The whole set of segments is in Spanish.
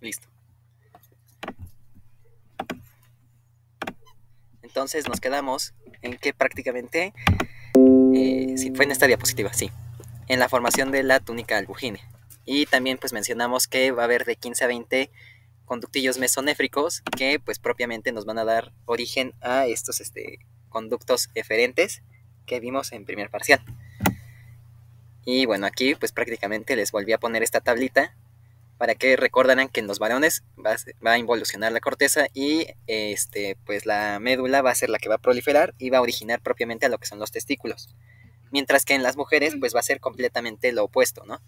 Listo. Entonces nos quedamos en que prácticamente, eh, fue en esta diapositiva, sí, en la formación de la túnica albujine. Y también pues mencionamos que va a haber de 15 a 20 conductillos mesonéfricos que pues propiamente nos van a dar origen a estos este, conductos eferentes que vimos en primer parcial. Y bueno, aquí pues prácticamente les volví a poner esta tablita para que recordaran que en los varones va, a involucionar la corteza y este, pues la médula va a ser la que va a proliferar y va a originar propiamente a lo que son los testículos. Mientras que en las mujeres pues va a ser completamente lo opuesto, ¿no?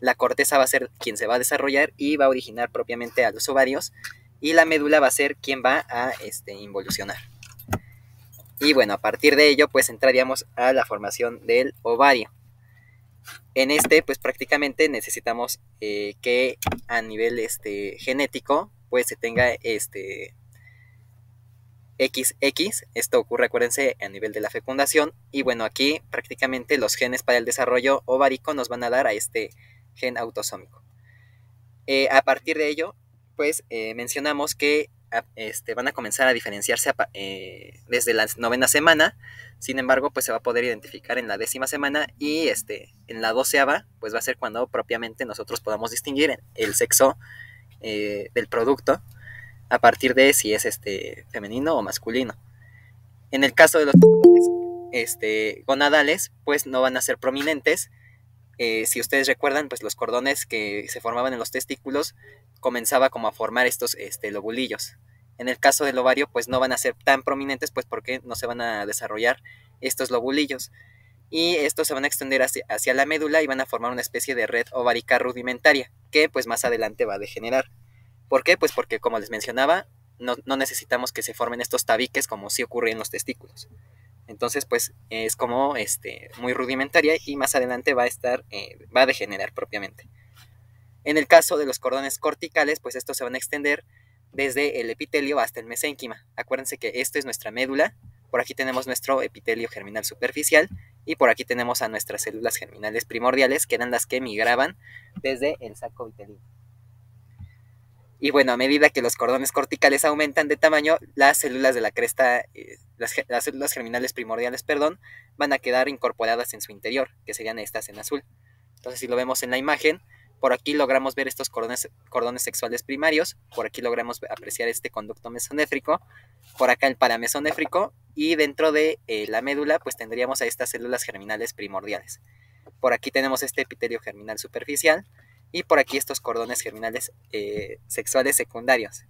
La corteza va a ser quien se va a desarrollar y va a originar propiamente a los ovarios y la médula va a ser quien va a este, involucionar. Y bueno, a partir de ello pues entraríamos a la formación del ovario. En este, pues prácticamente necesitamos eh, que a nivel este, genético, pues se tenga este XX. Esto ocurre, acuérdense, a nivel de la fecundación. Y bueno, aquí prácticamente los genes para el desarrollo ovárico nos van a dar a este gen autosómico. Eh, a partir de ello, pues eh, mencionamos que este, van a comenzar a diferenciarse desde la novena semana sin embargo, pues se va a poder identificar en la décima semana y este, en la doceava, pues va a ser cuando propiamente nosotros podamos distinguir el sexo eh, del producto a partir de si es este, femenino o masculino. En el caso de los este, gonadales, pues no van a ser prominentes. Eh, si ustedes recuerdan, pues los cordones que se formaban en los testículos comenzaba como a formar estos este, lobulillos. En el caso del ovario, pues no van a ser tan prominentes, pues porque no se van a desarrollar estos lobulillos. Y estos se van a extender hacia, la médula y van a formar una especie de red ovárica rudimentaria, que pues más adelante va a degenerar. ¿Por qué? Pues porque como les mencionaba, no, necesitamos que se formen estos tabiques como sí ocurre en los testículos. Entonces, pues es como este, muy rudimentaria y más adelante va a estar, eh, va a degenerar propiamente. En el caso de los cordones corticales, pues estos se van a extender desde el epitelio hasta el mesénquima. Acuérdense que esto es nuestra médula, por aquí tenemos nuestro epitelio germinal superficial y por aquí tenemos a nuestras células germinales primordiales, que eran las que migraban desde el saco vitelino. Y bueno, a medida que los cordones corticales aumentan de tamaño, las células de la cresta, eh, las, las, células germinales primordiales, perdón, van a quedar incorporadas en su interior, que serían estas en azul. Entonces, si lo vemos en la imagen, por aquí logramos ver estos cordones, cordones sexuales primarios, por aquí logramos apreciar este conducto mesonéfrico, por acá el paramesonéfrico y dentro de eh, la médula pues tendríamos a estas células germinales primordiales. Por aquí tenemos este epitelio germinal superficial y por aquí estos cordones germinales eh, sexuales secundarios.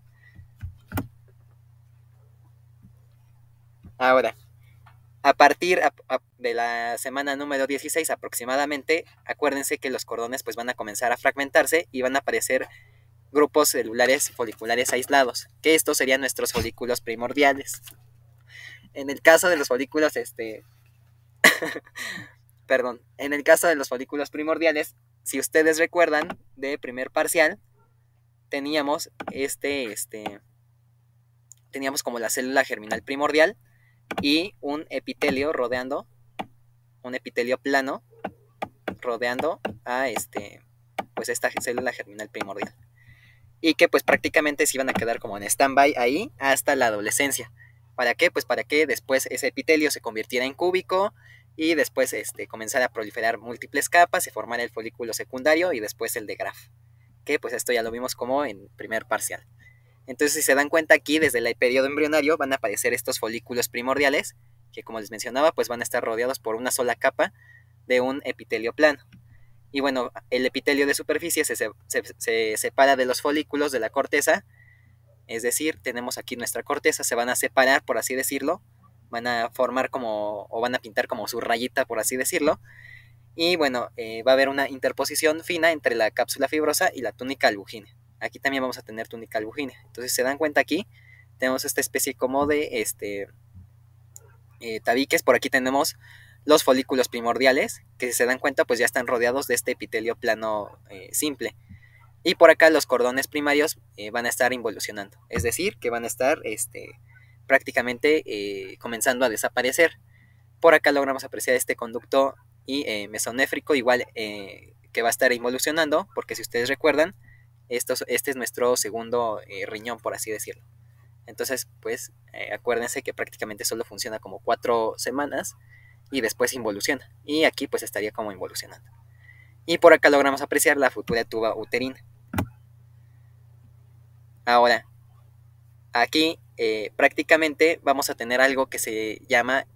Ahora, a partir de la semana número 16 aproximadamente, acuérdense que los cordones pues van a comenzar a fragmentarse y van a aparecer grupos celulares foliculares aislados, que estos serían nuestros folículos primordiales. En el caso de los folículos, este, perdón, en el caso de los folículos primordiales, si ustedes recuerdan de primer parcial, teníamos este, este, teníamos como la célula germinal primordial, y un epitelio rodeando, un epitelio plano rodeando a este, pues esta célula germinal primordial. Y que pues prácticamente se iban a quedar como en stand-by ahí hasta la adolescencia. ¿Para qué? Pues para que después ese epitelio se convirtiera en cúbico y después este, comenzara a proliferar múltiples capas, se formara el folículo secundario y después el de Graf. Que pues esto ya lo vimos como en primer parcial. Entonces, si se dan cuenta aquí, desde el periodo embrionario van a aparecer estos folículos primordiales, que como les mencionaba, pues van a estar rodeados por una sola capa de un epitelio plano. Y bueno, el epitelio de superficie se, se, separa de los folículos de la corteza, es decir, tenemos aquí nuestra corteza, se van a separar, por así decirlo, van a formar como, o van a pintar como su rayita, por así decirlo, y bueno, eh, va a haber una interposición fina entre la cápsula fibrosa y la túnica albujine aquí también vamos a tener túnica albujine. Entonces, se dan cuenta aquí, tenemos esta especie como de este, eh, tabiques. Por aquí tenemos los folículos primordiales, que si se dan cuenta, pues ya están rodeados de este epitelio plano eh, simple. Y por acá los cordones primarios van a estar involucionando, es decir, que van a estar este, prácticamente comenzando a desaparecer. Por acá logramos apreciar este conducto y mesonéfrico, igual que va a estar involucionando, porque si ustedes recuerdan, Esto, este es nuestro segundo eh, riñón, por así decirlo. Entonces, pues eh, acuérdense que prácticamente solo funciona como cuatro semanas y después involuciona. Y aquí pues estaría como involucionando. Y por acá logramos apreciar la futura tuba uterina. Ahora, aquí eh, prácticamente vamos a tener algo que se llama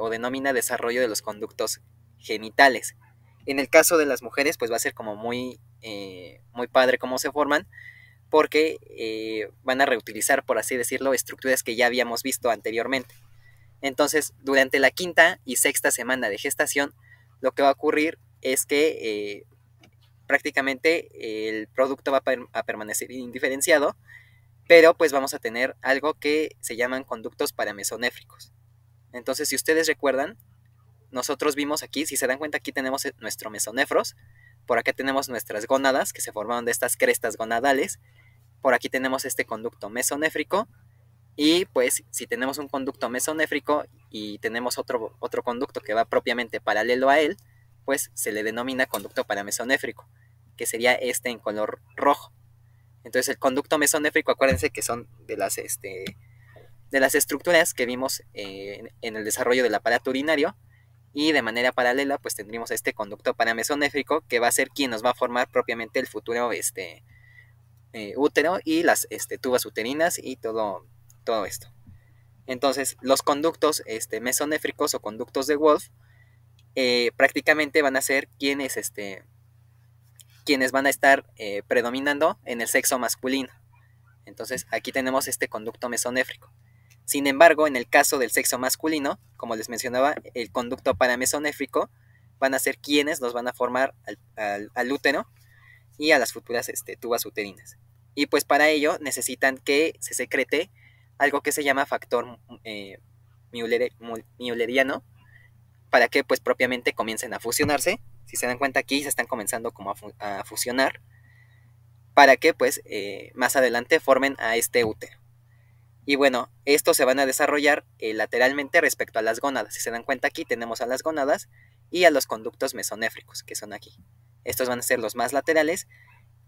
o denomina desarrollo de los conductos genitales. En el caso de las mujeres, pues va a ser como muy, muy padre cómo se forman, porque eh, van a reutilizar, por así decirlo, estructuras que ya habíamos visto anteriormente. Entonces, durante la quinta y sexta semana de gestación, lo que va a ocurrir es que eh, prácticamente el producto va a, permanecer indiferenciado, pero pues vamos a tener algo que se llaman conductos paramesonéfricos. Entonces, si ustedes recuerdan, nosotros vimos aquí, si se dan cuenta, aquí tenemos nuestro mesonefros, por acá tenemos nuestras gónadas que se formaron de estas crestas gonadales, por aquí tenemos este conducto mesonéfrico y pues si tenemos un conducto mesonéfrico y tenemos otro, otro conducto que va propiamente paralelo a él, pues se le denomina conducto paramesonéfrico, que sería este en color rojo. Entonces el conducto mesonéfrico, acuérdense que son de las, este, de las estructuras que vimos eh, en el desarrollo del aparato urinario, y de manera paralela pues tendríamos este conducto paramesonéfrico que va a ser quien nos va a formar propiamente el futuro este, eh, útero y las este, tubas uterinas y todo, todo esto. Entonces, los conductos este, mesonéfricos o conductos de Wolf eh, prácticamente van a ser quienes, este, quienes van a estar eh, predominando en el sexo masculino. Entonces, aquí tenemos este conducto mesonéfrico. Sin embargo, en el caso del sexo masculino, como les mencionaba, el conducto paramesonéfrico van a ser quienes nos van a formar al útero y a las futuras este, tubas uterinas. Y pues para ello necesitan que se secrete algo que se llama factor eh, para que pues propiamente comiencen a fusionarse. Si se dan cuenta aquí se están comenzando como a, fusionar para que pues eh, más adelante formen a este útero. Y bueno, estos se van a desarrollar eh, lateralmente respecto a las gónadas. Si se dan cuenta aquí tenemos a las gónadas y a los conductos mesonéfricos que son aquí. Estos van a ser los más laterales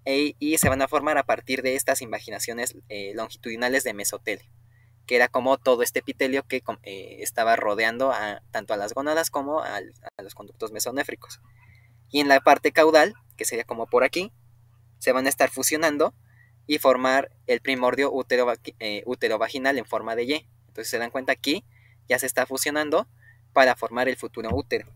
e, y se van a formar a partir de estas invaginaciones eh, longitudinales de mesotelio, que era como todo este epitelio que estaba rodeando tanto a las gónadas como a, los conductos mesonéfricos. Y en la parte caudal, que sería como por aquí, se van a estar fusionando y formar el primordio útero, eh, vaginal en forma de Y. Entonces se dan cuenta aquí, ya se está fusionando para formar el futuro útero.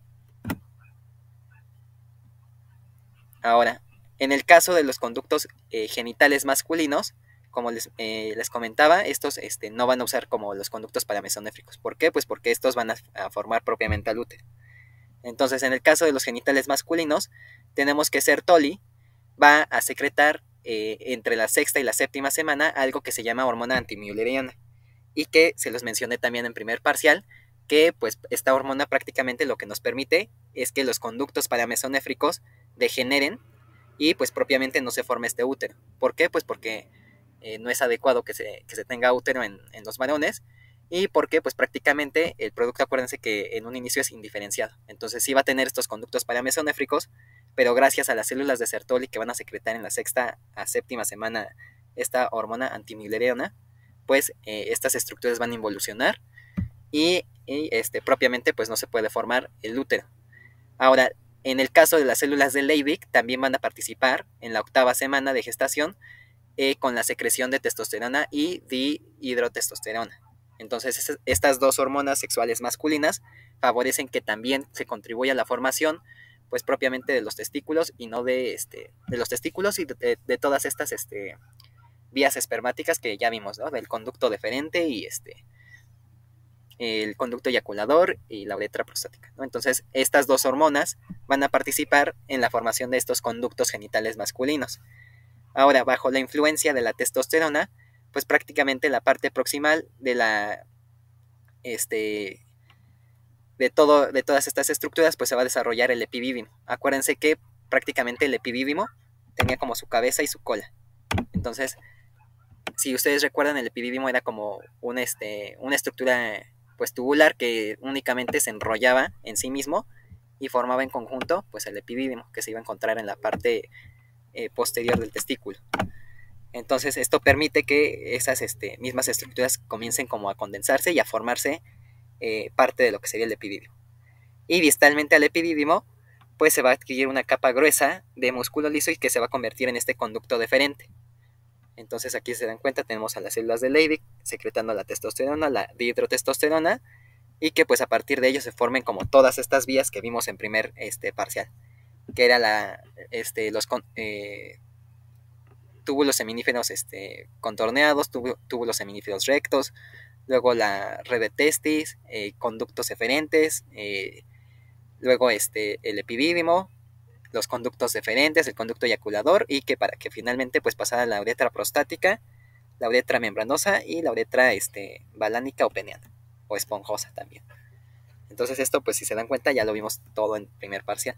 Ahora, en el caso de los conductos eh, genitales masculinos, como les, eh, les comentaba, estos este, no van a usar como los conductos paramesonéfricos. ¿Por qué? Pues porque estos van a, formar propiamente al útero. Entonces, en el caso de los genitales masculinos, tenemos que Sertoli va a secretar eh, entre la sexta y la séptima semana algo que se llama hormona antimülleriana y que se los mencioné también en primer parcial, que pues esta hormona prácticamente lo que nos permite es que los conductos paramesonéfricos degeneren y pues propiamente no se forme este útero. ¿Por qué? Pues porque eh, no es adecuado que se, que se tenga útero en, en, los varones y porque pues prácticamente el producto acuérdense que en un inicio es indiferenciado. Entonces sí va a tener estos conductos paramesonéfricos, pero gracias a las células de Sertoli que van a secretar en la sexta a séptima semana esta hormona antimülleriana, pues eh, estas estructuras van a involucionar y, y este, propiamente pues no se puede formar el útero. Ahora, en el caso de las células de Leibig, también van a participar en la octava semana de gestación eh, con la secreción de testosterona y dihidrotestosterona. Entonces, estas dos hormonas sexuales masculinas favorecen que también se contribuya a la formación, pues propiamente de los testículos y no de, este, de los testículos y de, todas estas este, vías espermáticas que ya vimos, ¿no? Del conducto deferente y este, el conducto eyaculador y la uretra prostática. Entonces, estas dos hormonas van a participar en la formación de estos conductos genitales masculinos. Ahora, bajo la influencia de la testosterona, pues prácticamente la parte proximal de la este de todo de todas estas estructuras pues se va a desarrollar el epivívimo. Acuérdense que prácticamente el epivívimo tenía como su cabeza y su cola. Entonces, si ustedes recuerdan, el epivívimo era como una, este, una estructura pues tubular que únicamente se enrollaba en sí mismo y formaba en conjunto pues el epidídimo que se iba a encontrar en la parte eh, posterior del testículo. Entonces esto permite que esas este, mismas estructuras comiencen como a condensarse y a formarse eh, parte de lo que sería el epidídimo. Y distalmente al epidídimo, pues se va a adquirir una capa gruesa de músculo liso y que se va a convertir en este conducto deferente. Entonces aquí se dan cuenta, tenemos a las células de Leydig secretando la testosterona, la dihidrotestosterona, y que pues a partir de ello se formen como todas estas vías que vimos en primer este, parcial, que era la, este, los eh, túbulos seminíferos este, contorneados, túbulos seminíferos rectos, luego la red de testis, eh, conductos eferentes, eh, luego este, el epidídimo, los conductos deferentes, el conducto eyaculador y que para que finalmente pues pasara la uretra prostática, la uretra membranosa y la uretra este, balánica o peneana o esponjosa también. Entonces esto pues si se dan cuenta ya lo vimos todo en primer parcial.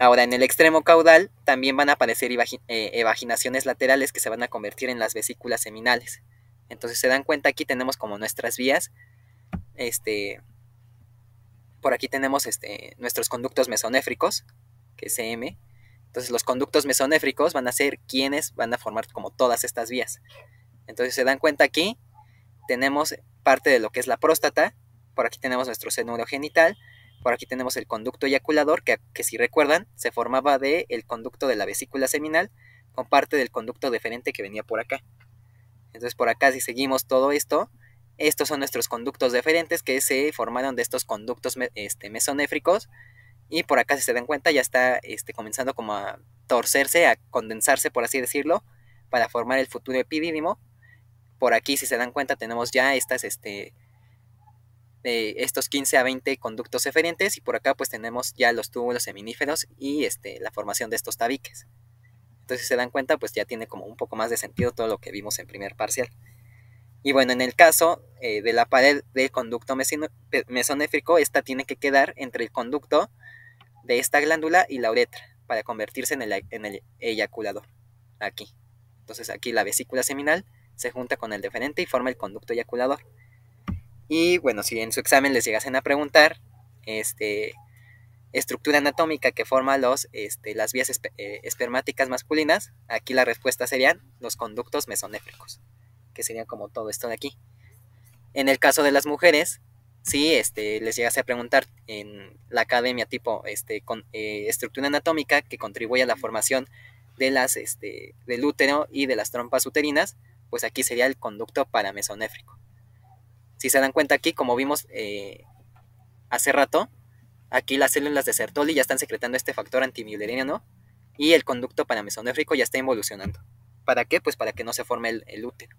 Ahora en el extremo caudal también van a aparecer eh, evaginaciones laterales que se van a convertir en las vesículas seminales. Entonces se dan cuenta aquí tenemos como nuestras vías este, por aquí tenemos este, nuestros conductos mesonéfricos, que es CM. Entonces los conductos mesonéfricos van a ser quienes van a formar como todas estas vías. Entonces se dan cuenta aquí, tenemos parte de lo que es la próstata, por aquí tenemos nuestro seno urogenital, por aquí tenemos el conducto eyaculador, que, que si recuerdan, se formaba del el conducto de la vesícula seminal con parte del conducto deferente que venía por acá. Entonces por acá si seguimos todo esto, estos son nuestros conductos deferentes que se formaron de estos conductos este, mesonéfricos. Y por acá, si se dan cuenta, ya está este, comenzando como a torcerse, a condensarse, por así decirlo, para formar el futuro epidídimo. Por aquí, si se dan cuenta, tenemos ya estas, este, eh, estos 15 a 20 conductos eferentes. Y por acá, pues tenemos ya los túbulos seminíferos y este, la formación de estos tabiques. Entonces, si se dan cuenta, pues ya tiene como un poco más de sentido todo lo que vimos en primer parcial. Y bueno, en el caso eh, de la pared del conducto mesonéfrico, esta tiene que quedar entre el conducto de esta glándula y la uretra para convertirse en el, en el eyaculador. Aquí. Entonces aquí la vesícula seminal se junta con el deferente y forma el conducto eyaculador. Y bueno, si en su examen les llegasen a preguntar, este, estructura anatómica que forma los, este, las vías eh, espermáticas masculinas, aquí la respuesta serían los conductos mesonéfricos que sería como todo esto de aquí. En el caso de las mujeres, si este, les llegase a preguntar en la academia tipo este, con, eh, estructura anatómica que contribuye a la formación de las, este, del útero y de las trompas uterinas, pues aquí sería el conducto paramesonéfrico. Si se dan cuenta aquí, como vimos eh, hace rato, aquí las células de Sertoli ya están secretando este factor antimülleriano y el conducto paramesonéfrico ya está involucionando. ¿Para qué? Pues para que no se forme el útero.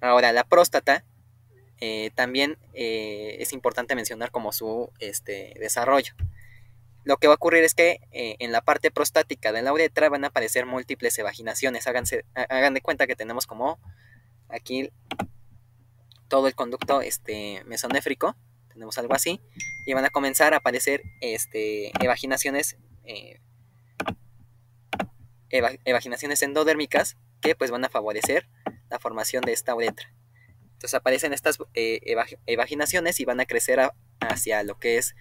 Ahora, la próstata eh, también eh, es importante mencionar como su este, desarrollo. Lo que va a ocurrir es que en la parte prostática de la uretra van a aparecer múltiples evaginaciones. Háganse, hagan de cuenta que tenemos como aquí todo el conducto este, mesonéfrico, tenemos algo así, y van a comenzar a aparecer este, evaginaciones, evaginaciones endodérmicas que pues van a favorecer la formación de esta uretra. Entonces aparecen estas eh, evaginaciones y van a crecer hacia lo que es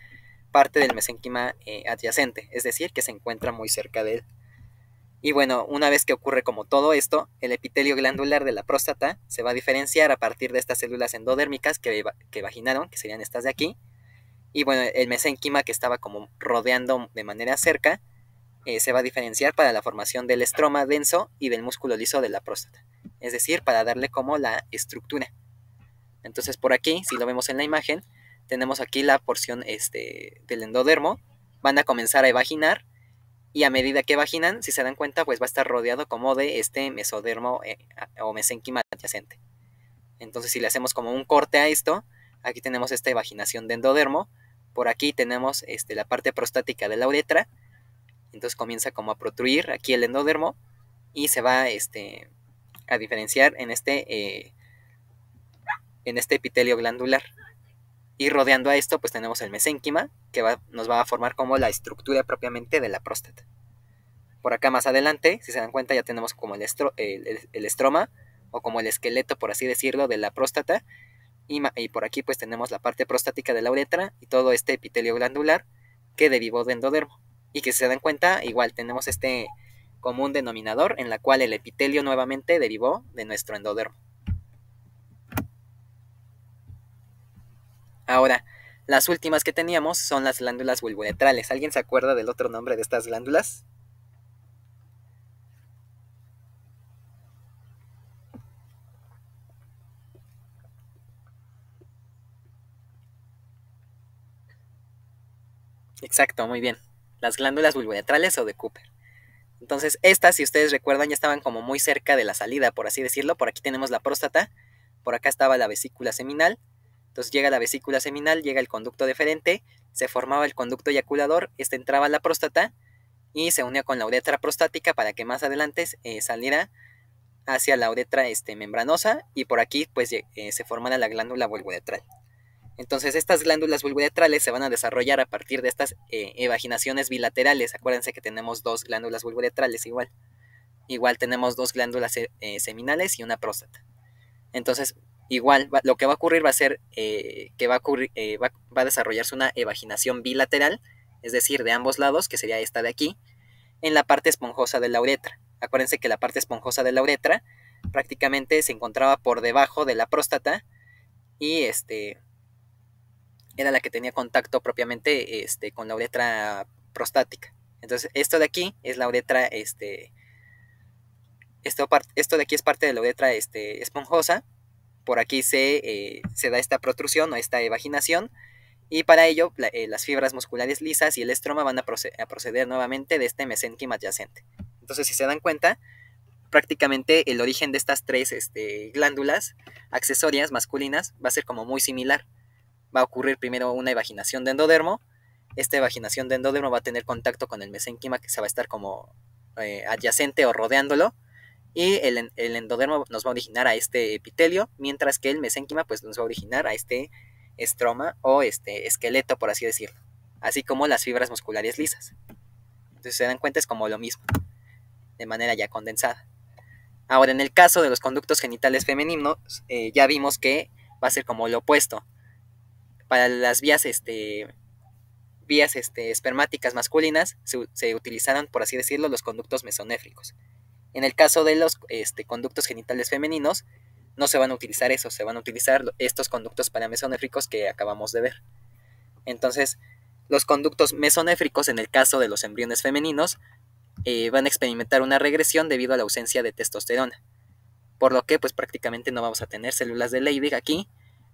parte del mesénquima eh, adyacente, es decir, que se encuentra muy cerca de él. Y bueno, una vez que ocurre como todo esto, el epitelio glandular de la próstata se va a diferenciar a partir de estas células endodérmicas que, que vaginaron, que serían estas de aquí. Y bueno, el mesénquima que estaba como rodeando de manera cerca, eh, se va a diferenciar para la formación del estroma denso y del músculo liso de la próstata es decir, para darle como la estructura. Entonces por aquí, si lo vemos en la imagen, tenemos aquí la porción este, del endodermo, van a comenzar a evaginar y a medida que vaginan, si se dan cuenta, pues va a estar rodeado como de este mesodermo eh, o mesenquima adyacente. Entonces si le hacemos como un corte a esto, aquí tenemos esta evaginación de endodermo, por aquí tenemos este, la parte prostática de la uretra, entonces comienza como a protruir aquí el endodermo y se va este, a diferenciar en este, eh, en este epitelio glandular. Y rodeando a esto, pues tenemos el mesénquima, que nos va a formar como la estructura propiamente de la próstata. Por acá más adelante, si se dan cuenta, ya tenemos como el, el, estroma, o como el esqueleto, por así decirlo, de la próstata. Y, por aquí pues tenemos la parte prostática de la uretra y todo este epitelio glandular que derivó de endodermo. Y que si se dan cuenta, igual tenemos este común denominador en la cual el epitelio nuevamente derivó de nuestro endodermo. Ahora, las últimas que teníamos son las glándulas bulboretrales. ¿Alguien se acuerda del otro nombre de estas glándulas? Exacto, muy bien. Las glándulas bulboretrales o de Cooper. Entonces, estas, si ustedes recuerdan, ya estaban como muy cerca de la salida, por así decirlo. Por aquí tenemos la próstata, por acá estaba la vesícula seminal. Entonces llega la vesícula seminal, llega el conducto deferente, se formaba el conducto eyaculador, este entraba a la próstata y se unía con la uretra prostática para que más adelante eh, saliera hacia la uretra este, membranosa y por aquí pues eh, se formara la glándula vulvuretral. Entonces estas glándulas vulvuretrales se van a desarrollar a partir de estas eh, evaginaciones bilaterales. Acuérdense que tenemos dos glándulas vulvuretrales igual. Igual tenemos dos glándulas seminales y una próstata. Entonces, igual lo que va a ocurrir va a ser que va a, ocurrir, va, va a desarrollarse una evaginación bilateral, es decir, de ambos lados, que sería esta de aquí, en la parte esponjosa de la uretra. Acuérdense que la parte esponjosa de la uretra prácticamente se encontraba por debajo de la próstata y este era la que tenía contacto propiamente este, con la uretra prostática. Entonces, esto de aquí es la uretra, este, esto, esto de aquí es parte de la uretra este, esponjosa. Por aquí se, eh, se da esta protrusión o esta evaginación. Y para ello, eh, las fibras musculares lisas y el estroma van a, proceder nuevamente de este mesénquima adyacente. Entonces, si se dan cuenta, prácticamente el origen de estas tres este, glándulas accesorias masculinas va a ser como muy similar va a ocurrir primero una evaginación de endodermo. Esta evaginación de endodermo va a tener contacto con el mesénquima que se va a estar como eh, adyacente o rodeándolo. Y el, endodermo nos va a originar a este epitelio, mientras que el mesénquima pues, nos va a originar a este estroma o este esqueleto, por así decirlo. Así como las fibras musculares lisas. Entonces se dan cuenta es como lo mismo, de manera ya condensada. Ahora, en el caso de los conductos genitales femeninos, eh, ya vimos que va a ser como lo opuesto para las vías, este, vías este, espermáticas masculinas se, utilizaron, por así decirlo, los conductos mesonéfricos. En el caso de los este, conductos genitales femeninos, no se van a utilizar esos, se van a utilizar estos conductos paramesonéfricos que acabamos de ver. Entonces, los conductos mesonéfricos, en el caso de los embriones femeninos, eh, van a experimentar una regresión debido a la ausencia de testosterona. Por lo que, pues prácticamente no vamos a tener células de Leydig aquí,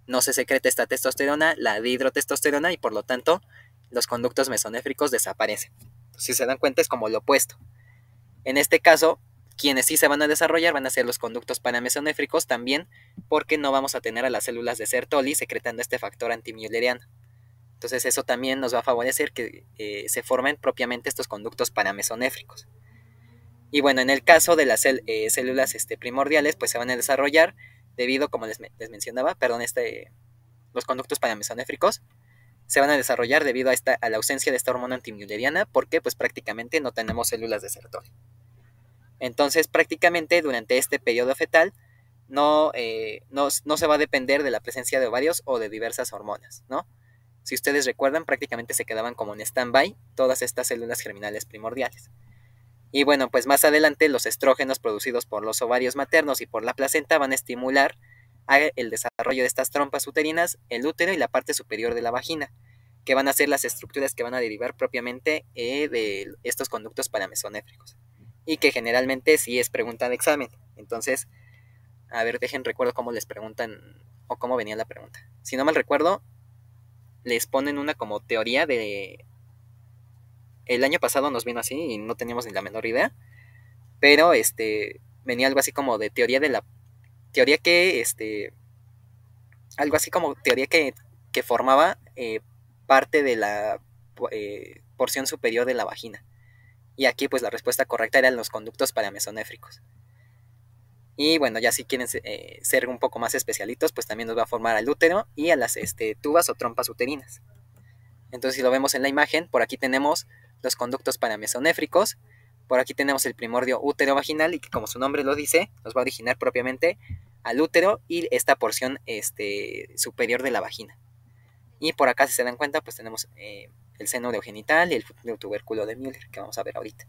no se secreta esta testosterona, la dihidrotestosterona y por lo tanto los conductos mesonéfricos desaparecen. Si se dan cuenta es como lo opuesto. En este caso, quienes sí se van a desarrollar van a ser los conductos paramesonéfricos también porque no vamos a tener a las células de Sertoli secretando este factor antimülleriano. Entonces eso también nos va a favorecer que eh, se formen propiamente estos conductos paramesonéfricos. Y bueno, en el caso de las eh, células este, primordiales, pues se van a desarrollar debido, como les, mencionaba, perdón, este, los conductos paramesonéfricos se van a desarrollar debido a, esta, a la ausencia de esta hormona antimülleriana porque pues prácticamente no tenemos células de Sertoli. Entonces prácticamente durante este periodo fetal no, eh, no, no, se va a depender de la presencia de ovarios o de diversas hormonas, ¿no? Si ustedes recuerdan, prácticamente se quedaban como en stand-by todas estas células germinales primordiales. Y bueno, pues más adelante los estrógenos producidos por los ovarios maternos y por la placenta van a estimular el desarrollo de estas trompas uterinas, el útero y la parte superior de la vagina, que van a ser las estructuras que van a derivar propiamente eh, de estos conductos paramesonéfricos. Y que generalmente sí es pregunta de examen. Entonces, a ver, dejen recuerdo cómo les preguntan o cómo venía la pregunta. Si no mal recuerdo, les ponen una como teoría de el año pasado nos vino así y no teníamos ni la menor idea. Pero este venía algo así como de teoría de la teoría que este algo así como teoría que, formaba eh, parte de la eh, porción superior de la vagina. Y aquí pues la respuesta correcta eran los conductos paramesonéfricos. Y bueno, ya si quieren eh, ser un poco más especialitos, pues también nos va a formar al útero y a las este, tubas o trompas uterinas. Entonces si lo vemos en la imagen, por aquí tenemos los conductos paramesonéfricos. Por aquí tenemos el primordio útero vaginal y que como su nombre lo dice, nos va a originar propiamente al útero y esta porción este, superior de la vagina. Y por acá, si se dan cuenta, pues tenemos eh, el seno genital y el tubérculo de Müller, que vamos a ver ahorita.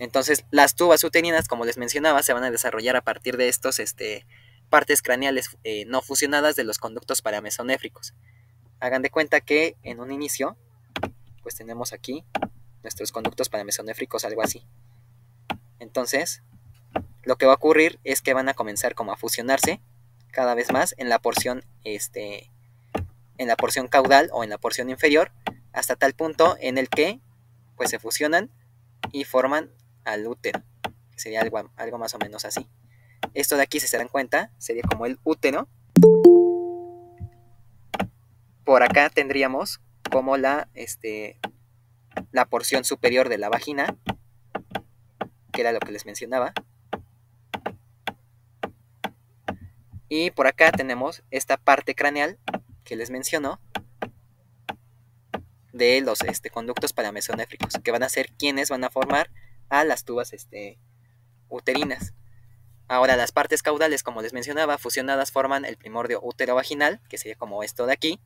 Entonces, las tubas uterinas, como les mencionaba, se van a desarrollar a partir de estos este, partes craneales eh, no fusionadas de los conductos paramesonéfricos. Hagan de cuenta que en un inicio, pues tenemos aquí nuestros conductos paramesonéfricos, algo así. Entonces, lo que va a ocurrir es que van a comenzar como a fusionarse cada vez más en la porción, este, en la porción caudal o en la porción inferior, hasta tal punto en el que pues se fusionan y forman al útero. Sería algo, algo más o menos así. Esto de aquí, si se dan cuenta, sería como el útero. Por acá tendríamos como la, este, la porción superior de la vagina, que era lo que les mencionaba. Y por acá tenemos esta parte craneal que les mencionó de los este, conductos paramesonéfricos, que van a ser quienes van a formar a las tubas este, uterinas. Ahora las partes caudales, como les mencionaba, fusionadas forman el primordio útero vaginal, que sería como esto de aquí,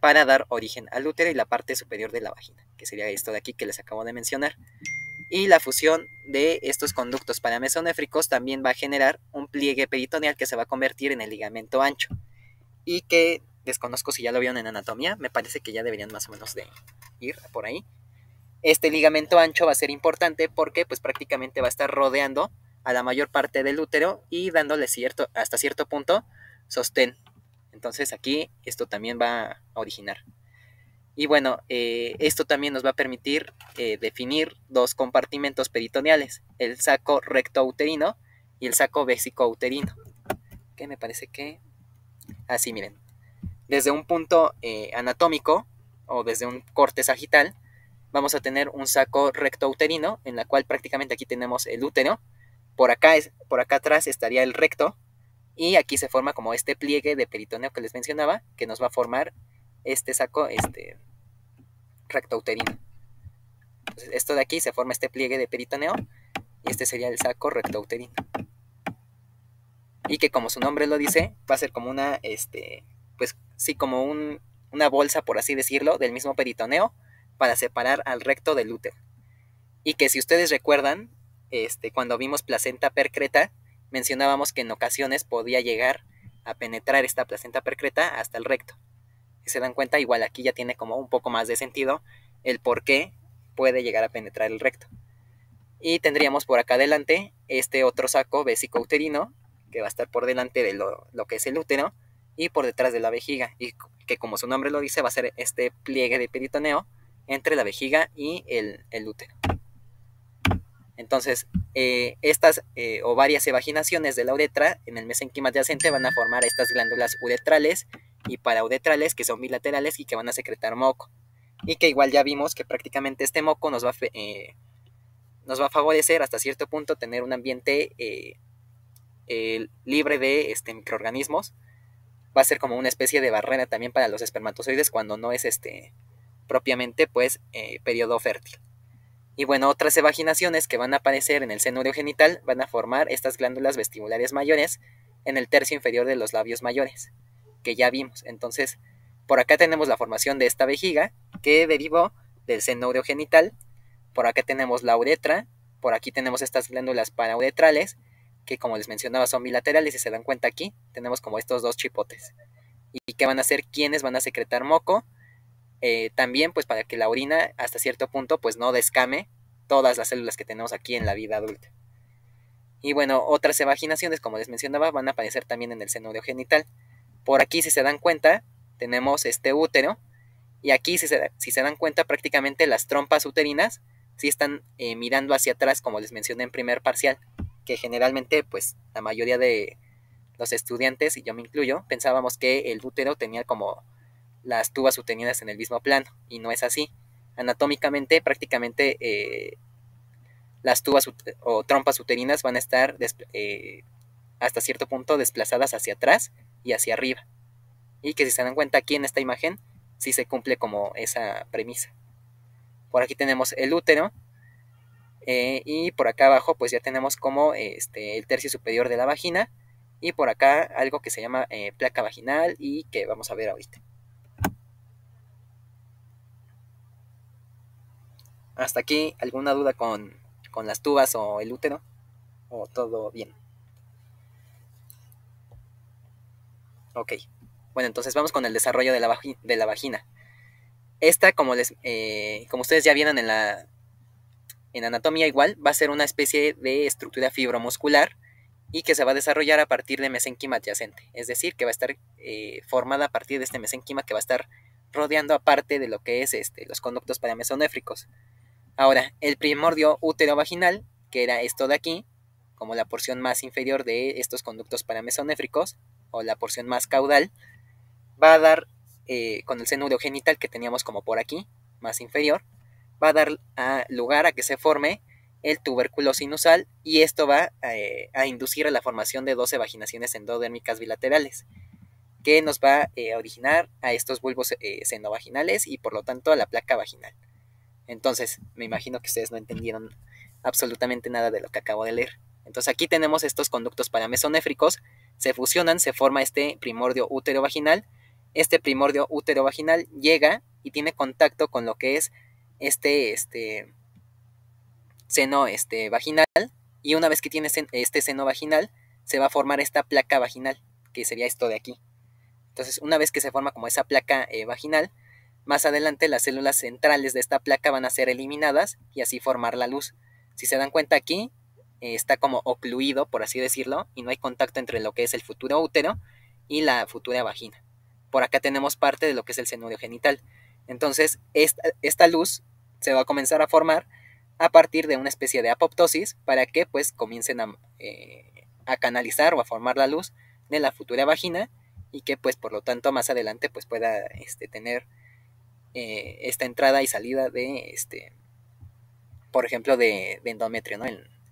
para dar origen al útero y la parte superior de la vagina, que sería esto de aquí que les acabo de mencionar. Y la fusión de estos conductos paramesonéfricos también va a generar un pliegue peritoneal que se va a convertir en el ligamento ancho y que desconozco si ya lo vieron en anatomía, me parece que ya deberían más o menos de ir por ahí. Este ligamento ancho va a ser importante porque pues prácticamente va a estar rodeando a la mayor parte del útero y dándole cierto, hasta cierto punto sostén. Entonces aquí esto también va a originar. Y bueno, eh, esto también nos va a permitir eh, definir dos compartimentos peritoneales, el saco recto uterino y el saco vésico uterino. Que me parece que... Así, miren. Desde un punto eh, anatómico o desde un corte sagital, vamos a tener un saco recto uterino, en la cual prácticamente aquí tenemos el útero, por acá, por acá atrás estaría el recto y aquí se forma como este pliegue de peritoneo que les mencionaba, que nos va a formar este saco este, rectouterino. Esto de aquí se forma este pliegue de peritoneo y este sería el saco rectouterino. Y que como su nombre lo dice, va a ser como una, este, pues sí, como un, una bolsa, por así decirlo, del mismo peritoneo para separar al recto del útero. Y que si ustedes recuerdan, este, cuando vimos placenta percreta, mencionábamos que en ocasiones podía llegar a penetrar esta placenta percreta hasta el recto. Se dan cuenta, igual aquí ya tiene como un poco más de sentido el por qué puede llegar a penetrar el recto. Y tendríamos por acá adelante este otro saco uterino que va a estar por delante de lo, lo, que es el útero y por detrás de la vejiga, y que como su nombre lo dice, va a ser este pliegue de peritoneo entre la vejiga y el, el útero. Entonces, eh, estas eh, o varias evaginaciones de la uretra en el mesenquima adyacente van a formar estas glándulas uretrales y parauretrales que son bilaterales y que van a secretar moco. Y que igual ya vimos que prácticamente este moco nos va a, eh, nos va a favorecer hasta cierto punto tener un ambiente libre de este, microorganismos. Va a ser como una especie de barrera también para los espermatozoides cuando no es este propiamente pues periodo fértil. Y bueno, otras evaginaciones que van a aparecer en el seno genital van a formar estas glándulas vestibulares mayores en el tercio inferior de los labios mayores, que ya vimos. Entonces, por acá tenemos la formación de esta vejiga que derivó del seno genital. Por acá tenemos la uretra, por aquí tenemos estas glándulas parauretrales, que como les mencionaba son bilaterales y se dan cuenta aquí, tenemos como estos dos chipotes. Y que van a ser quienes van a secretar moco eh, también pues para que la orina hasta cierto punto pues no descame todas las células que tenemos aquí en la vida adulta. Y bueno, otras evaginaciones, como les mencionaba, van a aparecer también en el seno genital. Por aquí, si se dan cuenta, tenemos este útero. Y aquí, si se, si se dan cuenta, prácticamente las trompas uterinas sí están eh, mirando hacia atrás, como les mencioné en primer parcial. Que generalmente, pues, la mayoría de los estudiantes, y yo me incluyo, pensábamos que el útero tenía como las tubas uterinas en el mismo plano, y no es así. Anatómicamente, prácticamente eh, las tubas o trompas uterinas van a estar eh, hasta cierto punto desplazadas hacia atrás y hacia arriba. Y que si se dan cuenta aquí en esta imagen, sí se cumple como esa premisa. Por aquí tenemos el útero. Eh, y por acá abajo pues ya tenemos como este, el tercio superior de la vagina y por acá algo que se llama placa vaginal y que vamos a ver ahorita. Hasta aquí, ¿alguna duda con, con las tubas o el útero? ¿O todo bien? Ok. Bueno, entonces vamos con el desarrollo de la, de la vagina. Esta, como, les, eh, como ustedes ya vieron en la en anatomía igual, va a ser una especie de estructura fibromuscular y que se va a desarrollar a partir de mesenquima adyacente. Es decir, que va a estar eh, formada a partir de este mesenquima que va a estar rodeando aparte de lo que es este, los conductos paramesonéfricos. Ahora, el primordio útero vaginal, que era esto de aquí, como la porción más inferior de estos conductos paramesonéfricos, o la porción más caudal, va a dar eh, con el seno urogenital que teníamos como por aquí, más inferior, va a dar lugar a que se forme el tubérculo sinusal y esto va eh, a inducir a la formación de 12 vaginaciones endodérmicas bilaterales que nos va eh, a originar a estos bulbos senovaginales y por lo tanto a la placa vaginal. Entonces, me imagino que ustedes no entendieron absolutamente nada de lo que acabo de leer. Entonces aquí tenemos estos conductos paramesonéfricos, se fusionan, se forma este primordio útero vaginal este primordio útero vaginal llega y tiene contacto con lo que es este, este seno este, vaginal. Y una vez que tiene este seno vaginal se va a formar esta placa vaginal que sería esto de aquí. Entonces una vez que se forma como esa placa eh, vaginal más adelante las células centrales de esta placa van a ser eliminadas y así formar la luz si se dan cuenta aquí eh, está como ocluido por así decirlo y no hay contacto entre lo que es el futuro útero y la futura vagina por acá tenemos parte de lo que es el seno genital. Entonces, esta, luz se va a comenzar a formar a partir de una especie de apoptosis para que pues comiencen eh, a, canalizar o a formar la luz de la futura vagina y que pues por lo tanto más adelante pues pueda este, tener eh, esta entrada y salida de este por ejemplo de, endometrio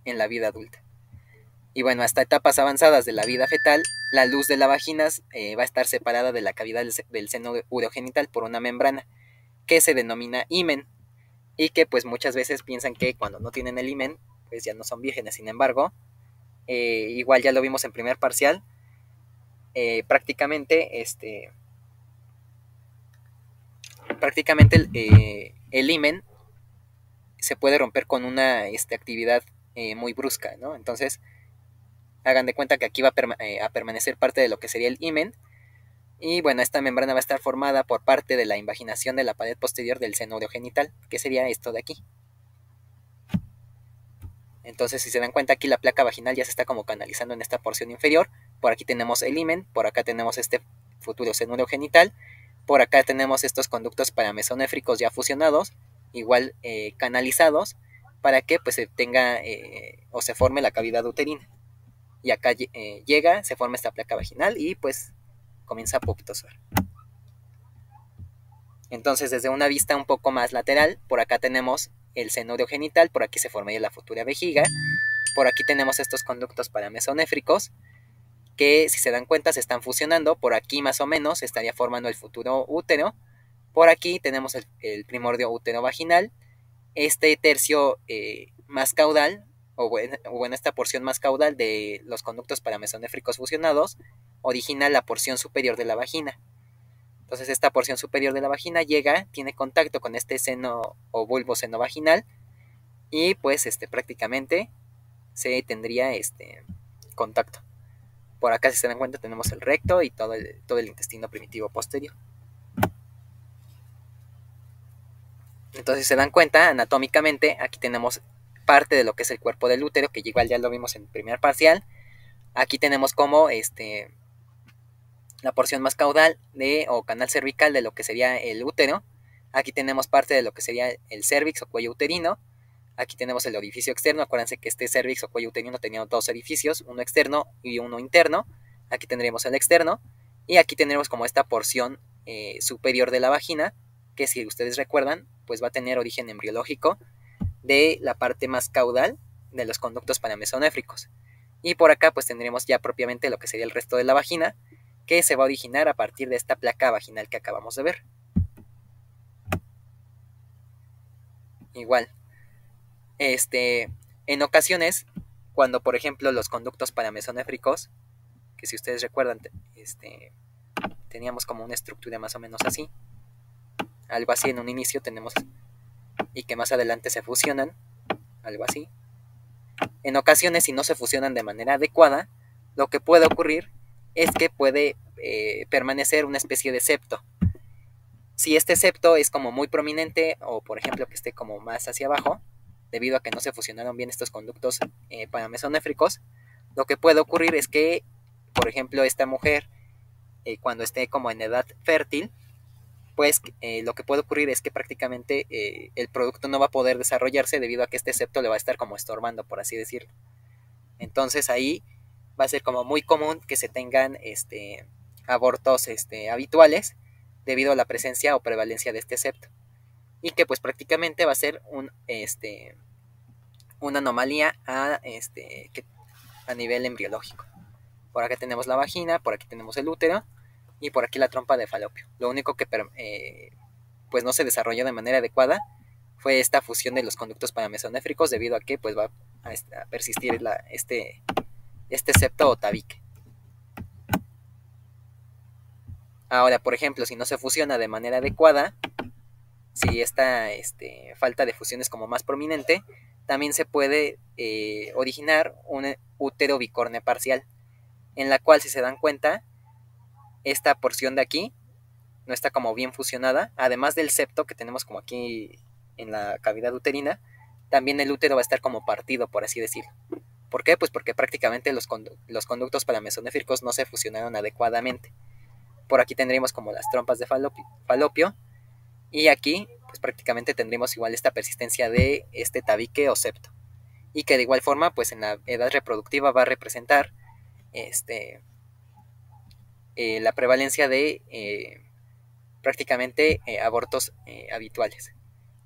en la vida adulta. Y bueno, hasta etapas avanzadas de la vida fetal, la luz de la vagina eh, va a estar separada de la cavidad del, seno urogenital por una membrana que se denomina imen y que pues muchas veces piensan que cuando no tienen el imen pues ya no son vírgenes. Sin embargo, eh, igual ya lo vimos en primer parcial, prácticamente este prácticamente el, imen se puede romper con una este, actividad muy brusca, ¿no? Entonces, Hagan de cuenta que aquí va eh, a, permanecer parte de lo que sería el imen. Y bueno, esta membrana va a estar formada por parte de la invaginación de la pared posterior del seno genital, que sería esto de aquí. Entonces, si se dan cuenta, aquí la placa vaginal ya se está como canalizando en esta porción inferior. Por aquí tenemos el imen, por acá tenemos este futuro seno genital, por acá tenemos estos conductos paramesonéfricos ya fusionados, igual eh, canalizados, para que pues se tenga eh, o se forme la cavidad uterina y acá eh, llega, se forma esta placa vaginal y pues comienza a apoptosar. Entonces, desde una vista un poco más lateral, por acá tenemos el seno genital, por aquí se formaría la futura vejiga, por aquí tenemos estos conductos paramesonéfricos, que si se dan cuenta se están fusionando, por aquí más o menos estaría formando el futuro útero, por aquí tenemos el, primordio útero vaginal, este tercio eh, más caudal o en, esta porción más caudal de los conductos paramesonéfricos fusionados, origina la porción superior de la vagina. Entonces esta porción superior de la vagina llega, tiene contacto con este seno o bulbo seno vaginal y pues este prácticamente se tendría este contacto. Por acá si se dan cuenta tenemos el recto y todo el, todo el intestino primitivo posterior. Entonces si se dan cuenta anatómicamente aquí tenemos parte de lo que es el cuerpo del útero, que igual ya lo vimos en el primer parcial. Aquí tenemos como este la porción más caudal de o canal cervical de lo que sería el útero. Aquí tenemos parte de lo que sería el cervix o cuello uterino. Aquí tenemos el orificio externo. Acuérdense que este cervix o cuello uterino tenía dos orificios, uno externo y uno interno. Aquí tendríamos el externo. Y aquí tendremos como esta porción eh, superior de la vagina, que si ustedes recuerdan, pues va a tener origen embriológico de la parte más caudal de los conductos paramesonéfricos. Y por acá pues tendremos ya propiamente lo que sería el resto de la vagina, que se va a originar a partir de esta placa vaginal que acabamos de ver. Igual, este, en ocasiones, cuando por ejemplo los conductos paramesonéfricos que si ustedes recuerdan, este, teníamos como una estructura más o menos así. Algo así en un inicio tenemos y que más adelante se fusionan, algo así. En ocasiones, si no se fusionan de manera adecuada, lo que puede ocurrir es que puede eh, permanecer una especie de septo. Si este septo es como muy prominente o por ejemplo que esté como más hacia abajo, debido a que no se fusionaron bien estos conductos eh, lo que puede ocurrir es que, por ejemplo, esta mujer, eh, cuando esté como en edad fértil, pues eh, lo que puede ocurrir es que prácticamente eh, el producto no va a poder desarrollarse debido a que este septo le va a estar como estorbando, por así decirlo. Entonces ahí va a ser como muy común que se tengan este, abortos este, habituales debido a la presencia o prevalencia de este septo. Y que pues prácticamente va a ser un, este, una anomalía a, este, a nivel embriológico. Por acá tenemos la vagina, por aquí tenemos el útero y por aquí la trompa de falopio. Lo único que eh, pues no se desarrolló de manera adecuada fue esta fusión de los conductos paramesonéfricos debido a que pues va a, persistir este, este septo o tabique. Ahora, por ejemplo, si no se fusiona de manera adecuada, si esta este, falta de fusión es como más prominente, también se puede eh, originar un útero bicorne parcial, en la cual si se dan cuenta, esta porción de aquí no está como bien fusionada, además del septo que tenemos como aquí en la cavidad uterina, también el útero va a estar como partido, por así decirlo. ¿Por qué? Pues porque prácticamente los, conductos paramesonéfricos no se fusionaron adecuadamente. Por aquí tendríamos como las trompas de falopio, y aquí pues prácticamente tendríamos igual esta persistencia de este tabique o septo. Y que de igual forma pues en la edad reproductiva va a representar este eh, la prevalencia de eh, prácticamente eh, abortos habituales.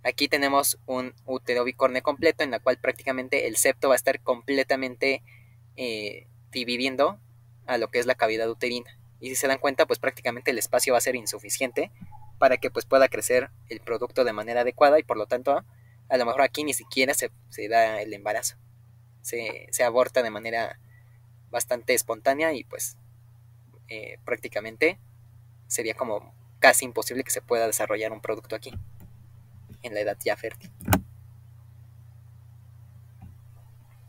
Aquí tenemos un útero bicorne completo en la cual prácticamente el septo va a estar completamente dividiendo a lo que es la cavidad uterina. Y si se dan cuenta, pues prácticamente el espacio va a ser insuficiente para que pues pueda crecer el producto de manera adecuada y por lo tanto a lo mejor aquí ni siquiera se, da el embarazo. Se, aborta de manera bastante espontánea y pues eh, prácticamente sería como casi imposible que se pueda desarrollar un producto aquí, en la edad ya fértil.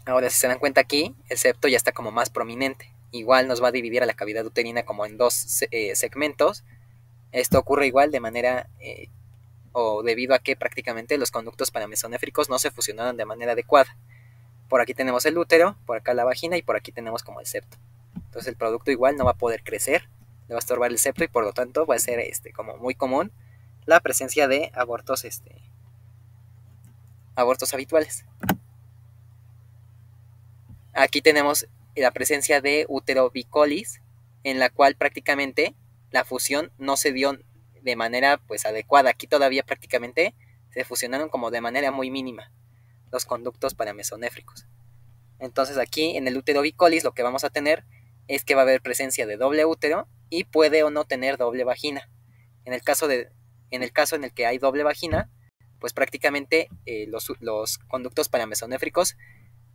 Ahora, si se dan cuenta aquí, el septo ya está como más prominente. Igual nos va a dividir a la cavidad uterina como en dos eh, segmentos. Esto ocurre igual de manera eh, o debido a que prácticamente los conductos paramesonéfricos no se fusionaron de manera adecuada. Por aquí tenemos el útero, por acá la vagina y por aquí tenemos como el septo. Entonces el producto igual no va a poder crecer, le va a estorbar el septo y por lo tanto va a ser este, como muy común la presencia de abortos, este, abortos habituales. Aquí tenemos la presencia de bicolis, en la cual prácticamente la fusión no se dio de manera pues adecuada. Aquí todavía prácticamente se fusionaron como de manera muy mínima los conductos paramesonéfricos. Entonces aquí en el útero bicolis lo que vamos a tener es que va a haber presencia de doble útero y puede o no tener doble vagina. En el caso, de, en, el, caso en el que hay doble vagina, pues prácticamente eh, los, los, conductos paramesonéfricos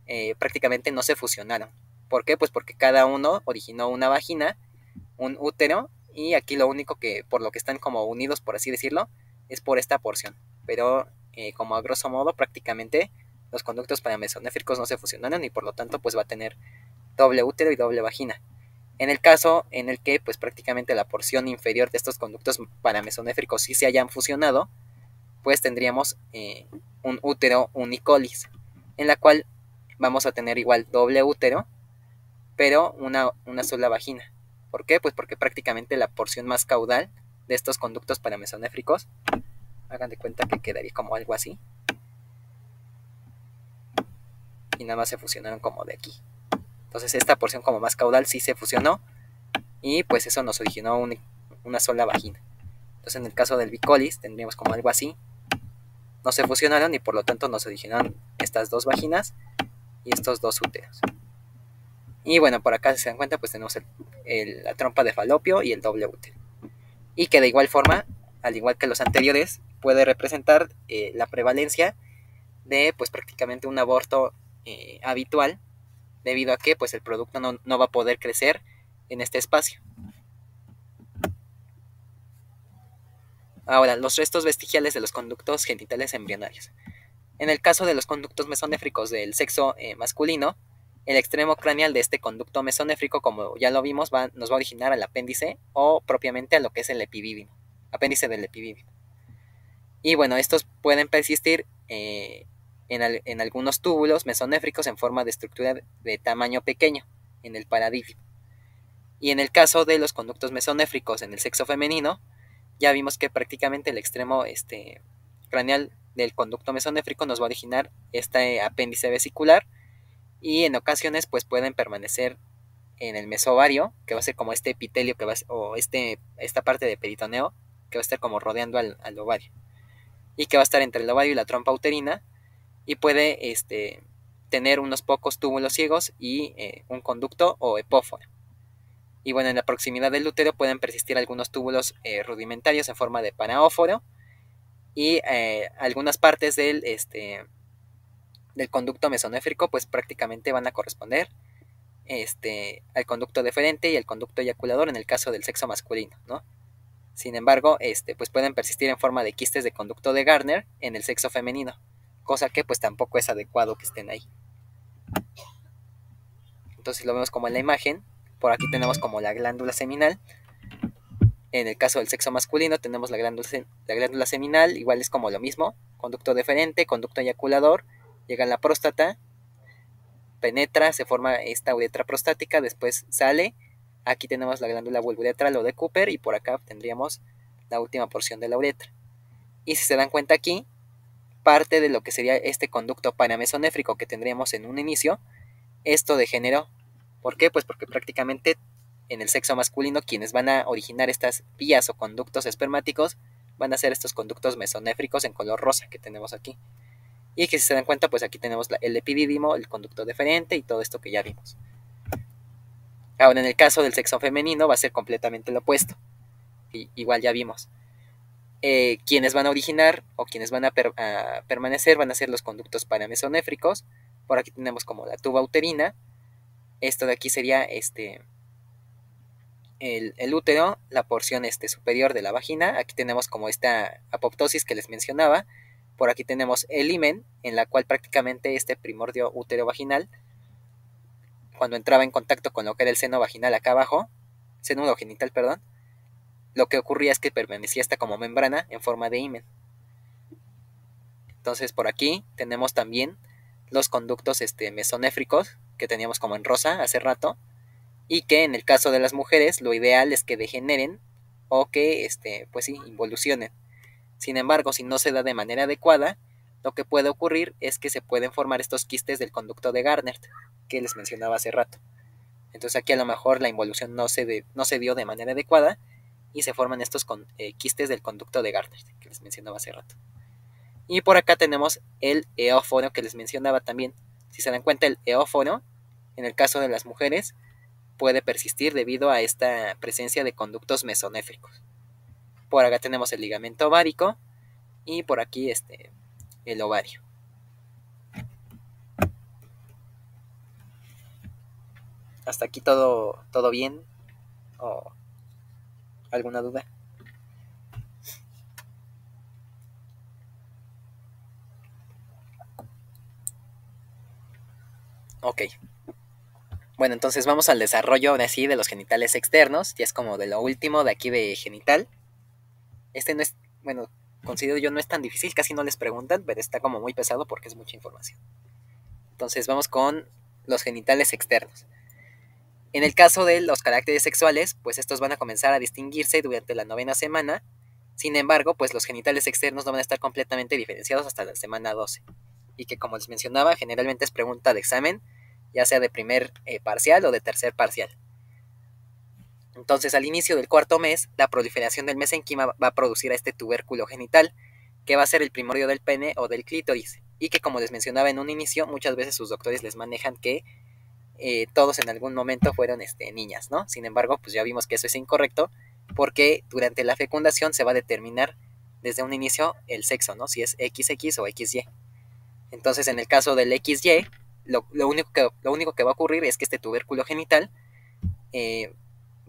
eh, prácticamente no se fusionaron. ¿Por qué? Pues porque cada uno originó una vagina, un útero, y aquí lo único que, por lo que están como unidos, por así decirlo, es por esta porción. Pero eh, como a grosso modo, prácticamente los conductos paramesonéfricos no se fusionaron y por lo tanto pues va a tener doble útero y doble vagina. En el caso en el que pues prácticamente la porción inferior de estos conductos paramesonéfricos sí se hayan fusionado, pues tendríamos eh, un útero unicolis, en la cual vamos a tener igual doble útero, pero una, una sola vagina. ¿Por qué? Pues porque prácticamente la porción más caudal de estos conductos paramesonéfricos, hagan de cuenta que quedaría como algo así, y nada más se fusionaron como de aquí. Entonces esta porción como más caudal sí se fusionó y pues eso nos originó una sola vagina. Entonces en el caso del bicolis tendríamos como algo así. No se fusionaron y por lo tanto nos originaron estas dos vaginas y estos dos úteros. Y bueno, por acá si se dan cuenta pues tenemos la trompa de falopio y el doble útero. Y que de igual forma, al igual que los anteriores, puede representar eh, la prevalencia de pues prácticamente un aborto eh, habitual debido a que pues el producto no, va a poder crecer en este espacio. Ahora, los restos vestigiales de los conductos genitales embrionarios. En el caso de los conductos mesonéfricos del sexo eh, masculino, el extremo craneal de este conducto mesonéfrico, como ya lo vimos, nos va a originar al apéndice o propiamente a lo que es el epidídimo, apéndice del. Y bueno, estos pueden persistir eh, en, algunos túbulos mesonéfricos en forma de estructura de tamaño pequeño, en el paradídimo. Y en el caso de los conductos mesonéfricos en el sexo femenino, ya vimos que prácticamente el extremo este, craneal del conducto mesonéfrico nos va a originar este apéndice vesicular y en ocasiones pues pueden permanecer en el mesovario, que va a ser como este epitelio que va o este, esta parte de peritoneo que va a estar como rodeando al, ovario y que va a estar entre el ovario y la trompa uterina y puede este, tener unos pocos túbulos ciegos y eh, un conducto o epóforo. Y bueno, en la proximidad del útero pueden persistir algunos túbulos eh, rudimentarios en forma de panaóforo y eh, algunas partes del, este, del conducto mesonéfrico pues prácticamente van a corresponder este, al conducto deferente y al conducto eyaculador en el caso del sexo masculino, ¿no? Sin embargo, este, pues pueden persistir en forma de quistes de conducto de Garner en el sexo femenino, cosa que pues tampoco es adecuado que estén ahí. Entonces lo vemos como en la imagen, por aquí tenemos como la glándula seminal. En el caso del sexo masculino tenemos la glándula, la glándula seminal, igual es como lo mismo, conducto deferente, conducto eyaculador, llega la próstata, penetra, se forma esta uretra prostática, después sale, aquí tenemos la glándula vulvuretral o de Cooper y por acá tendríamos la última porción de la uretra. Y si se dan cuenta aquí, parte de lo que sería este conducto panamesonéfrico que tendríamos en un inicio, esto degeneró ¿Por qué? Pues porque prácticamente en el sexo masculino quienes van a originar estas vías o conductos espermáticos van a ser estos conductos mesonéfricos en color rosa que tenemos aquí. Y que si se dan cuenta, pues aquí tenemos el epidídimo, el conducto deferente y todo esto que ya vimos. Ahora, en el caso del sexo femenino va a ser completamente lo opuesto. Y, igual ya vimos. Eh, quienes van a originar o quienes van a, permanecer van a ser los conductos paramesonéfricos. Por aquí tenemos como la tuba uterina, esto de aquí sería este el, útero, la porción este, superior de la vagina. Aquí tenemos como esta apoptosis que les mencionaba. Por aquí tenemos el himen, en la cual prácticamente este primordio útero vaginal, cuando entraba en contacto con lo que era el seno vaginal acá abajo, seno genital, perdón, lo que ocurría es que permanecía esta como membrana en forma de himen. Entonces por aquí tenemos también los conductos este, mesonéfricos, que teníamos como en rosa hace rato, y que en el caso de las mujeres lo ideal es que degeneren o que, este, pues sí, involucionen. Sin embargo, si no se da de manera adecuada, lo que puede ocurrir es que se pueden formar estos quistes del conducto de Garner, que les mencionaba hace rato. Entonces aquí a lo mejor la involución no se, no se dio de manera adecuada y se forman estos eh, quistes del conducto de Garner, que les mencionaba hace rato. Y por acá tenemos el eófono que les mencionaba también, si se dan cuenta, el eófono, en el caso de las mujeres, puede persistir debido a esta presencia de conductos mesonéfricos. Por acá tenemos el ligamento ovárico y por aquí este, el ovario. Hasta aquí todo, todo bien. ¿O alguna duda? Ok. Bueno, entonces vamos al desarrollo de los genitales externos. Ya es como de lo último de aquí de genital. Este no es, bueno, considero yo no es tan difícil, casi no les preguntan, pero está como muy pesado porque es mucha información. Entonces vamos con los genitales externos. En el caso de los caracteres sexuales, pues estos van a comenzar a distinguirse durante la novena semana. Sin embargo, pues los genitales externos no van a estar completamente diferenciados hasta la semana 12. Y que como les mencionaba, generalmente es pregunta de examen ya sea de primer eh, parcial o de tercer parcial. Entonces, al inicio del cuarto mes, la proliferación del mesenquima va a producir a este tubérculo genital, que va a ser el primorio del pene o del clítoris, y que, como les mencionaba en un inicio, muchas veces sus doctores les manejan que eh, todos en algún momento fueron este, niñas, ¿no? Sin embargo, pues ya vimos que eso es incorrecto, porque durante la fecundación se va a determinar desde un inicio el sexo, ¿no? Si es XX o XY. Entonces, en el caso del XY, lo, único que, va a ocurrir es que este tubérculo genital eh,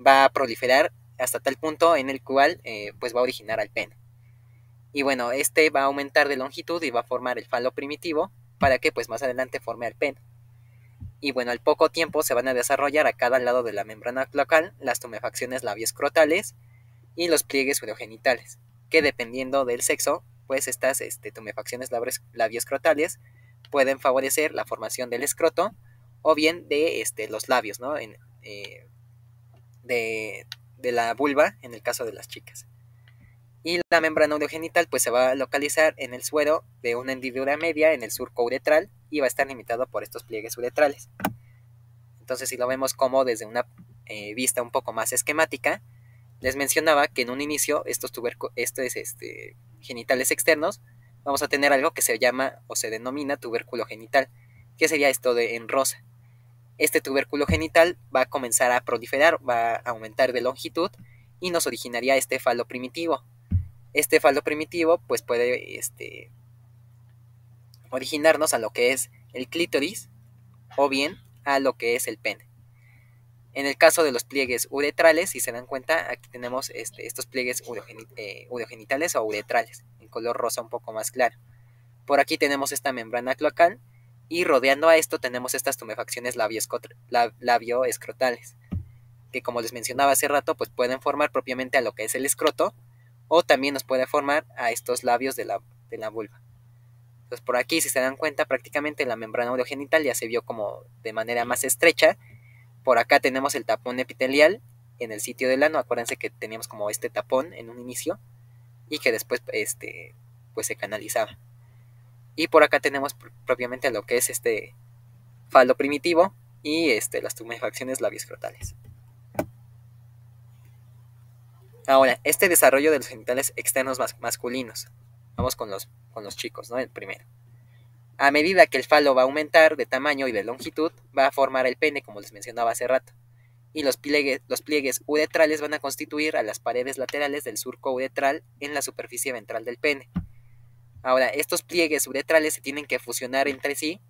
va a proliferar hasta tal punto en el cual eh, pues va a originar al pene. Y bueno, este va a aumentar de longitud y va a formar el falo primitivo para que pues más adelante forme al pene. Y bueno, al poco tiempo se van a desarrollar a cada lado de la membrana cloacal las tumefacciones labioscrotales y los pliegues urogenitales, que dependiendo del sexo, pues estas este, tumefacciones labioscrotales pueden favorecer la formación del escroto o bien de este, los labios, ¿no? En, eh, de, la vulva en el caso de las chicas. Y la membrana urogenital pues se va a localizar en el suero de una hendidura media en el surco uretral y va a estar limitado por estos pliegues uretrales. Entonces si lo vemos como desde una eh, vista un poco más esquemática, les mencionaba que en un inicio estos, estos este, genitales externos vamos a tener algo que se llama o se denomina tubérculo genital, que sería esto de en rosa. Este tubérculo genital va a comenzar a proliferar, va a aumentar de longitud y nos originaría este falo primitivo. Este falo primitivo pues puede este, originarnos a lo que es el clítoris o bien a lo que es el pene. En el caso de los pliegues uretrales, si se dan cuenta, aquí tenemos este, estos pliegues eh, urogenitales o uretrales, en color rosa un poco más claro. Por aquí tenemos esta membrana cloacal y rodeando a esto tenemos estas tumefacciones labioescrotales, que como les mencionaba hace rato, pues pueden formar propiamente a lo que es el escroto o también nos puede formar a estos labios de la, de la vulva. Entonces por aquí, si se dan cuenta, prácticamente la membrana urogenital ya se vio como de manera más estrecha. Por acá tenemos el tapón epitelial en el sitio del ano. Acuérdense que teníamos como este tapón en un inicio y que después este, pues se canalizaba. Y por acá tenemos propiamente lo que es este falo primitivo y este, las tumefacciones labioscrotales. Ahora, este desarrollo de los genitales externos masculinos. Vamos con los, con los chicos, ¿no? El primero. A medida que el falo va a aumentar de tamaño y de longitud, va a formar el pene, como les mencionaba hace rato. Y los pliegues, los pliegues uretrales van a constituir a las paredes laterales del surco uretral en la superficie ventral del pene. Ahora, estos pliegues uretrales se tienen que fusionar entre sí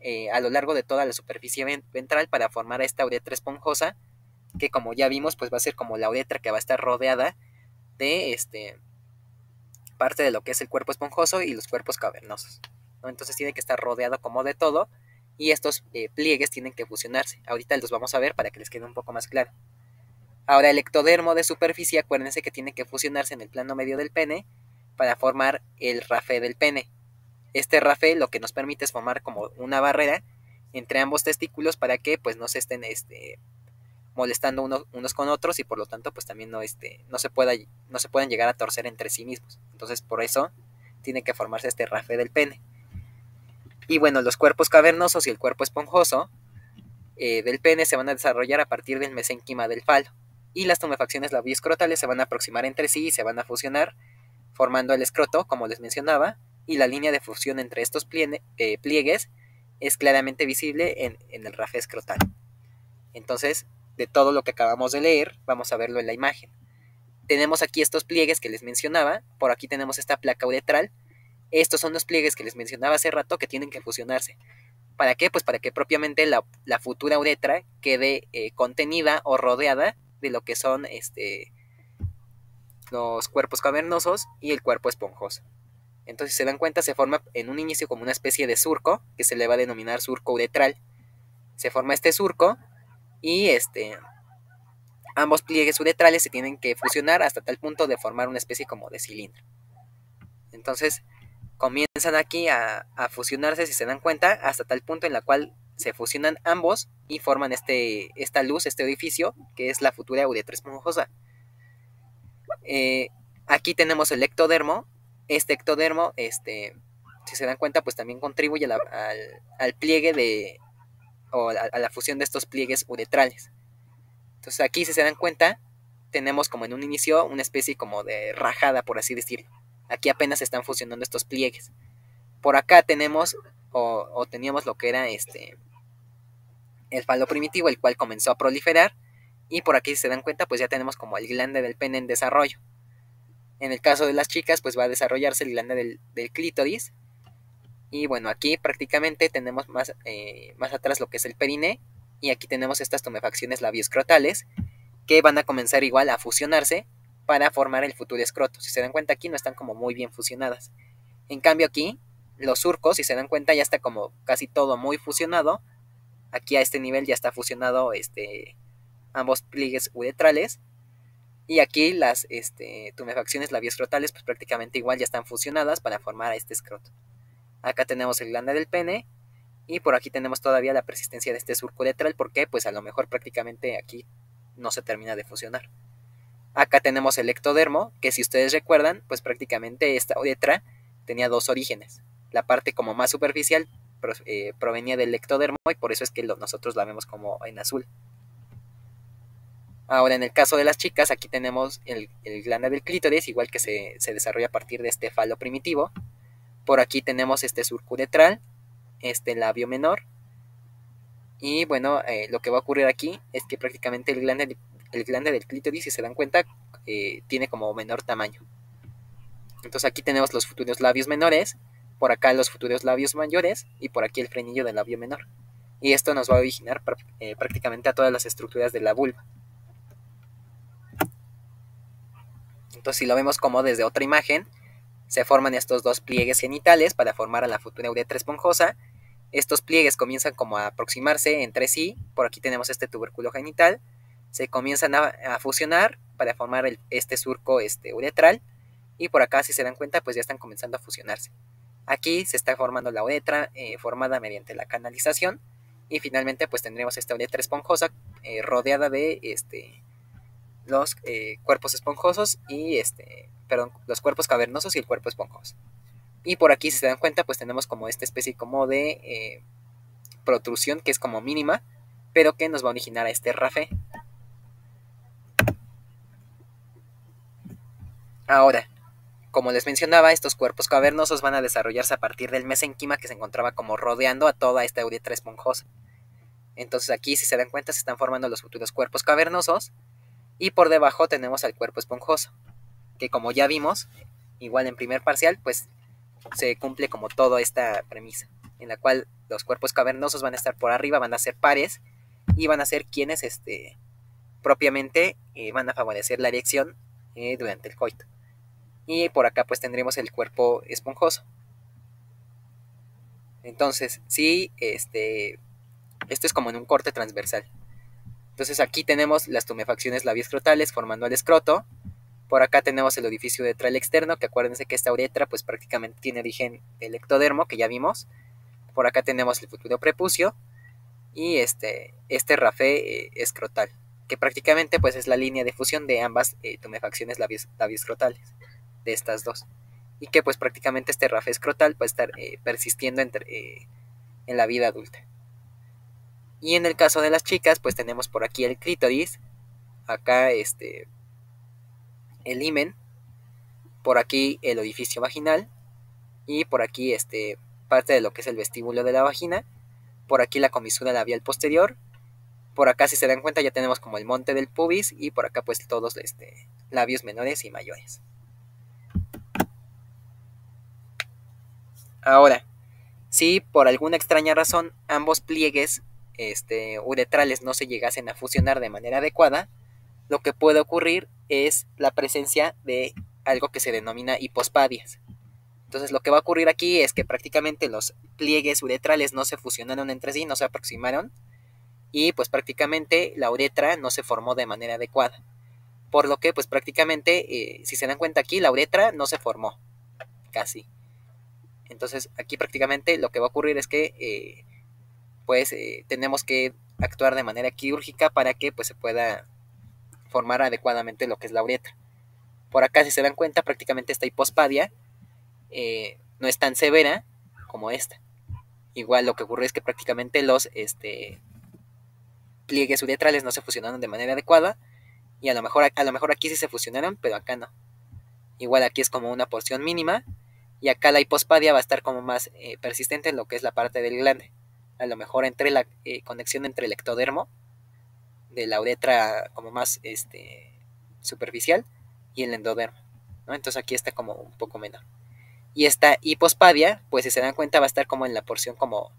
eh, a lo largo de toda la superficie ventral para formar esta uretra esponjosa que como ya vimos, pues va a ser como la uretra que va a estar rodeada de este parte de lo que es el cuerpo esponjoso y los cuerpos cavernosos. Entonces tiene que estar rodeado como de todo y estos eh, pliegues tienen que fusionarse. Ahorita los vamos a ver para que les quede un poco más claro. Ahora el ectodermo de superficie, acuérdense que tiene que fusionarse en el plano medio del pene para formar el rafé del pene. Este rafé lo que nos permite es formar como una barrera entre ambos testículos para que pues no se estén este, molestando unos, con otros y por lo tanto pues también no, este, no, se pueda, no se pueden llegar a torcer entre sí mismos. Entonces por eso tiene que formarse este rafe del pene. Y bueno, los cuerpos cavernosos y el cuerpo esponjoso eh, del pene se van a desarrollar a partir del mesénquima del falo. Y las tumefacciones labioscrotales se van a aproximar entre sí y se van a fusionar, formando el escroto, como les mencionaba, y la línea de fusión entre estos eh, pliegues es claramente visible en, el rafe escrotal. Entonces, de todo lo que acabamos de leer, vamos a verlo en la imagen. Tenemos aquí estos pliegues que les mencionaba, por aquí tenemos esta placa uretral. Estos son los pliegues que les mencionaba hace rato que tienen que fusionarse. ¿Para qué? Pues para que propiamente la, futura uretra quede eh, contenida o rodeada de lo que son este, los cuerpos cavernosos y el cuerpo esponjoso. Entonces, si se dan cuenta, se forma en un inicio como una especie de surco, que se le va a denominar surco uretral. Se forma este surco y este ambos pliegues uretrales se tienen que fusionar hasta tal punto de formar una especie como de cilindro. Entonces comienzan aquí a, fusionarse, si se dan cuenta, hasta tal punto en la cual se fusionan ambos y forman este, esta luz, este edificio, que es la futura uretra esponjosa. Eh, aquí tenemos el ectodermo. Este ectodermo, este, si se dan cuenta, pues también contribuye al, pliegue de, o a, la fusión de estos pliegues uretrales. Entonces aquí, si se dan cuenta, tenemos como en un inicio una especie como de rajada, por así decirlo. Aquí apenas se están fusionando estos pliegues. Por acá tenemos, o, teníamos lo que era este, el falo primitivo, el cual comenzó a proliferar. Y por aquí, si se dan cuenta, pues ya tenemos como el glande del pene en desarrollo. En el caso de las chicas, pues va a desarrollarse el glande del, del clítoris, y bueno, aquí prácticamente tenemos más, eh, más atrás lo que es el perine. Y aquí tenemos estas tumefacciones labioscrotales. que van a comenzar igual a fusionarse para formar el futuro escroto. Si se dan cuenta aquí no están como muy bien fusionadas. En cambio aquí los surcos, si se dan cuenta, ya está como casi todo muy fusionado. Aquí a este nivel ya está fusionado este, ambos pliegues uretrales. Y aquí las este, tumefacciones labioscrotales pues prácticamente igual ya están fusionadas para formar a este escroto. Acá tenemos el glande del pene y por aquí tenemos todavía la persistencia de este surco uretral porque pues a lo mejor prácticamente aquí no se termina de fusionar. Acá tenemos el ectodermo, que si ustedes recuerdan, pues prácticamente esta uretra tenía dos orígenes. La parte como más superficial eh, provenía del ectodermo y por eso es que nosotros la vemos como en azul. Ahora, en el caso de las chicas, aquí tenemos el, glande del clítoris, igual que se, desarrolla a partir de este falo primitivo. Por aquí tenemos este surco uretral, este labio menor. Y bueno, eh, lo que va a ocurrir aquí es que prácticamente el glande, el glande del clítoris, si se dan cuenta, eh, tiene como menor tamaño. Entonces aquí tenemos los futuros labios menores, por acá los futuros labios mayores y por aquí el frenillo del labio menor. Y esto nos va a originar eh, prácticamente a todas las estructuras de la vulva. Entonces, si lo vemos como desde otra imagen, se forman estos dos pliegues genitales para formar a la futura uretra esponjosa. Estos pliegues comienzan como a aproximarse entre sí. Por aquí tenemos este tubérculo genital. Se comienzan a, fusionar para formar este surco este, uretral. Y por acá, si se dan cuenta, pues ya están comenzando a fusionarse. Aquí se está formando la uretra eh, formada mediante la canalización. Y finalmente, pues tendremos esta uretra esponjosa eh, rodeada de este, los eh, cuerpos esponjosos y este, perdón, los cuerpos cavernosos y el cuerpo esponjoso. Y por aquí, si se dan cuenta, pues tenemos como esta especie como de eh, protrusión que es como mínima, pero que nos va a originar a este rafé. Ahora, como les mencionaba, estos cuerpos cavernosos van a desarrollarse a partir del mesenquima que se encontraba como rodeando a toda esta uretra esponjosa. Entonces aquí, si se dan cuenta, se están formando los futuros cuerpos cavernosos y por debajo tenemos al cuerpo esponjoso, que como ya vimos, igual en primer parcial, pues se cumple como toda esta premisa, en la cual los cuerpos cavernosos van a estar por arriba, van a ser pares y van a ser quienes este, propiamente eh, van a favorecer la erección eh, durante el coito. Y por acá pues tendremos el cuerpo esponjoso. Entonces, sí, este, esto es como en un corte transversal. Entonces aquí tenemos las tumefacciones labioscrotales formando el escroto. Por acá tenemos el orificio uretral externo, que acuérdense que esta uretra pues prácticamente tiene origen del ectodermo, que ya vimos. Por acá tenemos el futuro prepucio y este, este rafé eh, escrotal, que prácticamente pues es la línea de fusión de ambas eh, tumefacciones labioscrotales, de estas dos. Y que pues prácticamente este rafé escrotal puede estar eh, persistiendo entre, en la vida adulta. Y en el caso de las chicas, pues tenemos por aquí el clítoris, acá este el himen, por aquí el orificio vaginal y por aquí este parte de lo que es el vestíbulo de la vagina, por aquí la comisura labial posterior, por acá si se dan cuenta ya tenemos como el monte del pubis y por acá pues todos este labios menores y mayores. Ahora, si por alguna extraña razón ambos pliegues este, uretrales no se llegasen a fusionar de manera adecuada, lo que puede ocurrir es la presencia de algo que se denomina hipospadias. Entonces lo que va a ocurrir aquí es que prácticamente los pliegues uretrales no se fusionaron entre sí, no se aproximaron y pues prácticamente la uretra no se formó de manera adecuada. Por lo que pues prácticamente, eh, si se dan cuenta aquí, la uretra no se formó, casi. Entonces aquí prácticamente lo que va a ocurrir es que eh, pues eh, tenemos que actuar de manera quirúrgica para que pues se pueda formar adecuadamente lo que es la uretra. Por acá si se dan cuenta prácticamente esta hipospadia eh, no es tan severa como esta. Igual lo que ocurre es que prácticamente los este, pliegues uretrales no se fusionaron de manera adecuada y a lo mejor a lo mejor aquí sí se fusionaron, pero acá no. Igual aquí es como una porción mínima y acá la hipospadia va a estar como más eh, persistente en lo que es la parte del glande a lo mejor entre la eh, conexión entre el ectodermo de la uretra como más este, superficial y el endodermo. Entonces aquí está como un poco menor. Y esta hipospadia, pues si se dan cuenta va a estar como en la porción como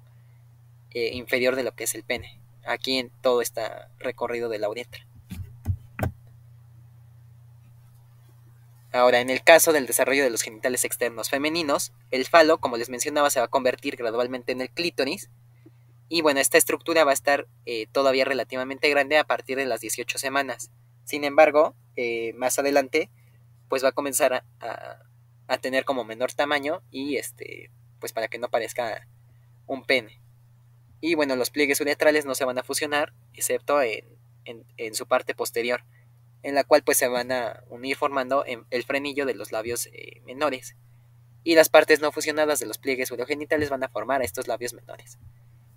eh, inferior de lo que es el pene. Aquí en todo este recorrido de la uretra. Ahora, en el caso del desarrollo de los genitales externos femeninos, el falo, como les mencionaba, se va a convertir gradualmente en el clítoris. Y bueno, esta estructura va a estar eh, todavía relativamente grande a partir de las 18 semanas. Sin embargo, eh, más adelante, pues va a comenzar a, tener como menor tamaño y este, pues para que no parezca un pene. Y bueno, los pliegues uretrales no se van a fusionar, excepto en, en su parte posterior en la cual pues se van a unir formando el frenillo de los labios eh, menores. Y las partes no fusionadas de los pliegues urogenitales van a formar estos labios menores.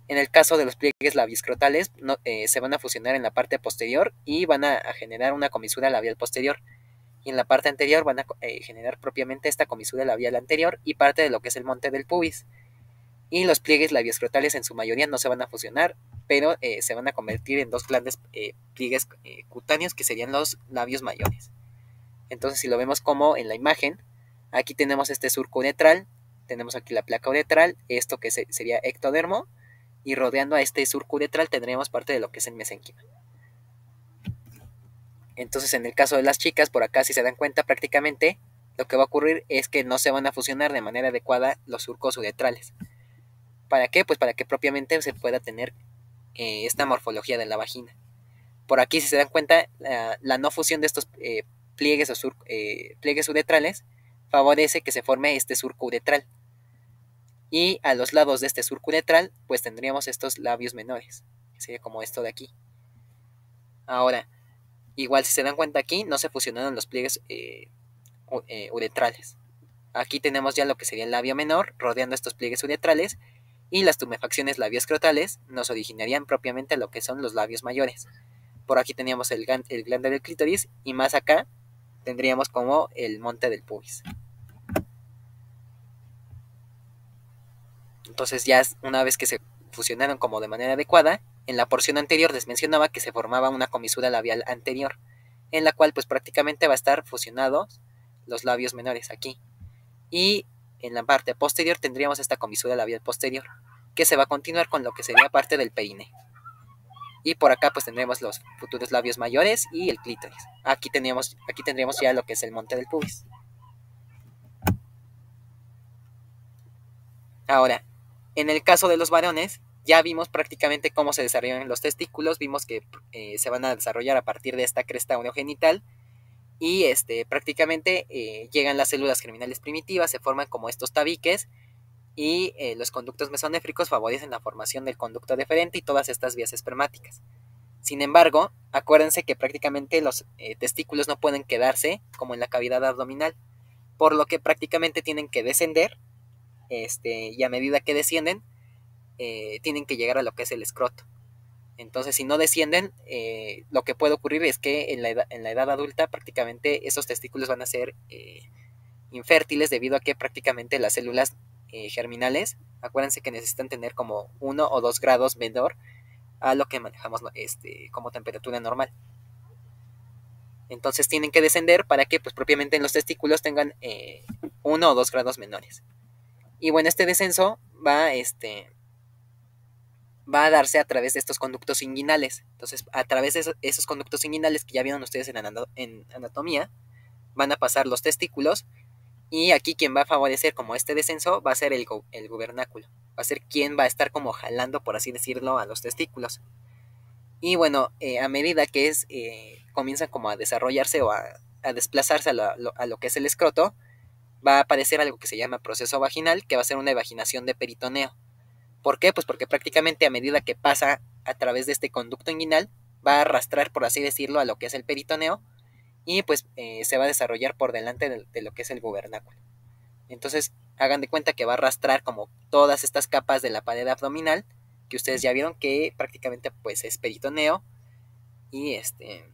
En el caso de los pliegues labioscrotales, eh, se van a fusionar en la parte posterior y van a, generar una comisura labial posterior. Y en la parte anterior van a eh, generar propiamente esta comisura labial anterior y parte de lo que es el monte del pubis. Y los pliegues labioscrotales en su mayoría no se van a fusionar, pero eh, se van a convertir en dos grandes pliegues cutáneos que serían los labios mayores. Entonces, si lo vemos como en la imagen, aquí tenemos este surco uretral, tenemos aquí la placa uretral, esto que sería ectodermo, y rodeando a este surco uretral tendríamos parte de lo que es el mesenquima. Entonces, en el caso de las chicas, por acá, si se dan cuenta, prácticamente lo que va a ocurrir es que no se van a fusionar de manera adecuada los surcos uretrales. ¿Para qué? Pues para que propiamente se pueda tener eh, esta morfología de la vagina. Por aquí, si se dan cuenta, la, no fusión de estos eh, pliegues, o eh, pliegues uretrales favorece que se forme este surco uretral. Y a los lados de este surco uretral, pues tendríamos estos labios menores, que sería como esto de aquí. Ahora, igual si se dan cuenta aquí, no se fusionaron los pliegues uretrales. Aquí tenemos ya lo que sería el labio menor, rodeando estos pliegues uretrales, y las tumefacciones labioscrotales nos originarían propiamente lo que son los labios mayores. Por aquí teníamos el, el glande del clítoris y más acá tendríamos como el monte del pubis. Entonces ya una vez que se fusionaron como de manera adecuada, en la porción anterior les mencionaba que se formaba una comisura labial anterior, en la cual pues prácticamente va a estar fusionados los labios menores aquí. Y en la parte posterior tendríamos esta comisura labial posterior, que se va a continuar con lo que sería parte del peine. Y por acá pues tendremos los futuros labios mayores y el clítoris. Aquí tendríamos, aquí tendríamos ya lo que es el monte del pubis. Ahora, en el caso de los varones, ya vimos prácticamente cómo se desarrollan los testículos, vimos que eh, se van a desarrollar a partir de esta cresta genital y este, prácticamente eh, llegan las células germinales primitivas, se forman como estos tabiques y eh, los conductos mesonéfricos favorecen la formación del conducto deferente y todas estas vías espermáticas. Sin embargo, acuérdense que prácticamente los testículos no pueden quedarse como en la cavidad abdominal, por lo que prácticamente tienen que descender este, y a medida que descienden tienen que llegar a lo que es el escroto. Entonces, si no descienden, eh, lo que puede ocurrir es que en la, edad, adulta prácticamente esos testículos van a ser eh, infértiles debido a que prácticamente las células eh, germinales, acuérdense que necesitan tener como 1 o 2 grados menor a lo que manejamos este, como temperatura normal. Entonces tienen que descender para que pues propiamente en los testículos tengan 1 o 2 grados menores. Y bueno, este descenso va este, va a darse a través de estos conductos inguinales. Entonces, a través de esos, conductos inguinales que ya vieron ustedes en, anatomía, van a pasar los testículos y aquí quien va a favorecer como este descenso va a ser el, el gubernáculo. Va a ser quien va a estar como jalando, por así decirlo, a los testículos. Y bueno, eh, a medida que es, eh, comienzan como a desarrollarse o a, desplazarse a lo, a lo, que es el escroto, va a aparecer algo que se llama proceso vaginal, que va a ser una evaginación de peritoneo. ¿Por qué? Pues porque prácticamente a medida que pasa a través de este conducto inguinal, va a arrastrar, por así decirlo, a lo que es el peritoneo y pues eh, se va a desarrollar por delante de, lo que es el gubernáculo. Entonces, hagan de cuenta que va a arrastrar como todas estas capas de la pared abdominal, que ustedes ya vieron que prácticamente pues es peritoneo y este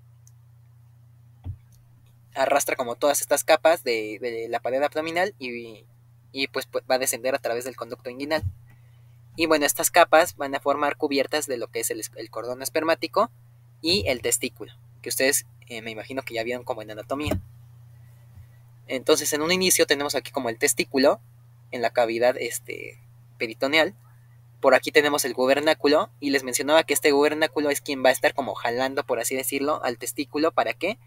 arrastra como todas estas capas de, la pared abdominal y, y pues va a descender a través del conducto inguinal. Y bueno, estas capas van a formar cubiertas de lo que es el, cordón espermático y el testículo, que ustedes eh, me imagino que ya vieron como en anatomía. Entonces, en un inicio tenemos aquí como el testículo, en la cavidad este, peritoneal. Por aquí tenemos el gubernáculo y les mencionaba que este gubernáculo es quien va a estar como jalando, por así decirlo, al testículo. ¿Para qué?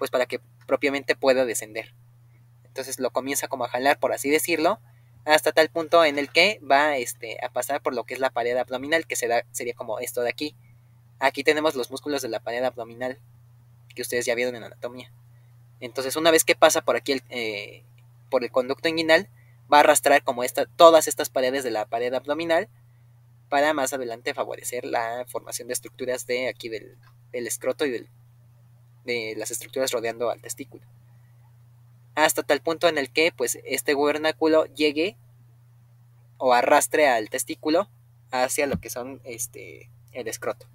Pues para que propiamente pueda descender. Entonces lo comienza como a jalar, por así decirlo, hasta tal punto en el que va este, a pasar por lo que es la pared abdominal, que será, sería como esto de aquí. Aquí tenemos los músculos de la pared abdominal, que ustedes ya vieron en anatomía. Entonces, una vez que pasa por aquí, el, eh, por el conducto inguinal, va a arrastrar como esta, todas estas paredes de la pared abdominal para más adelante favorecer la formación de estructuras de aquí del, del escroto y del, de las estructuras rodeando al testículo hasta tal punto en el que pues este gubernáculo llegue o arrastre al testículo hacia lo que son este el escroto.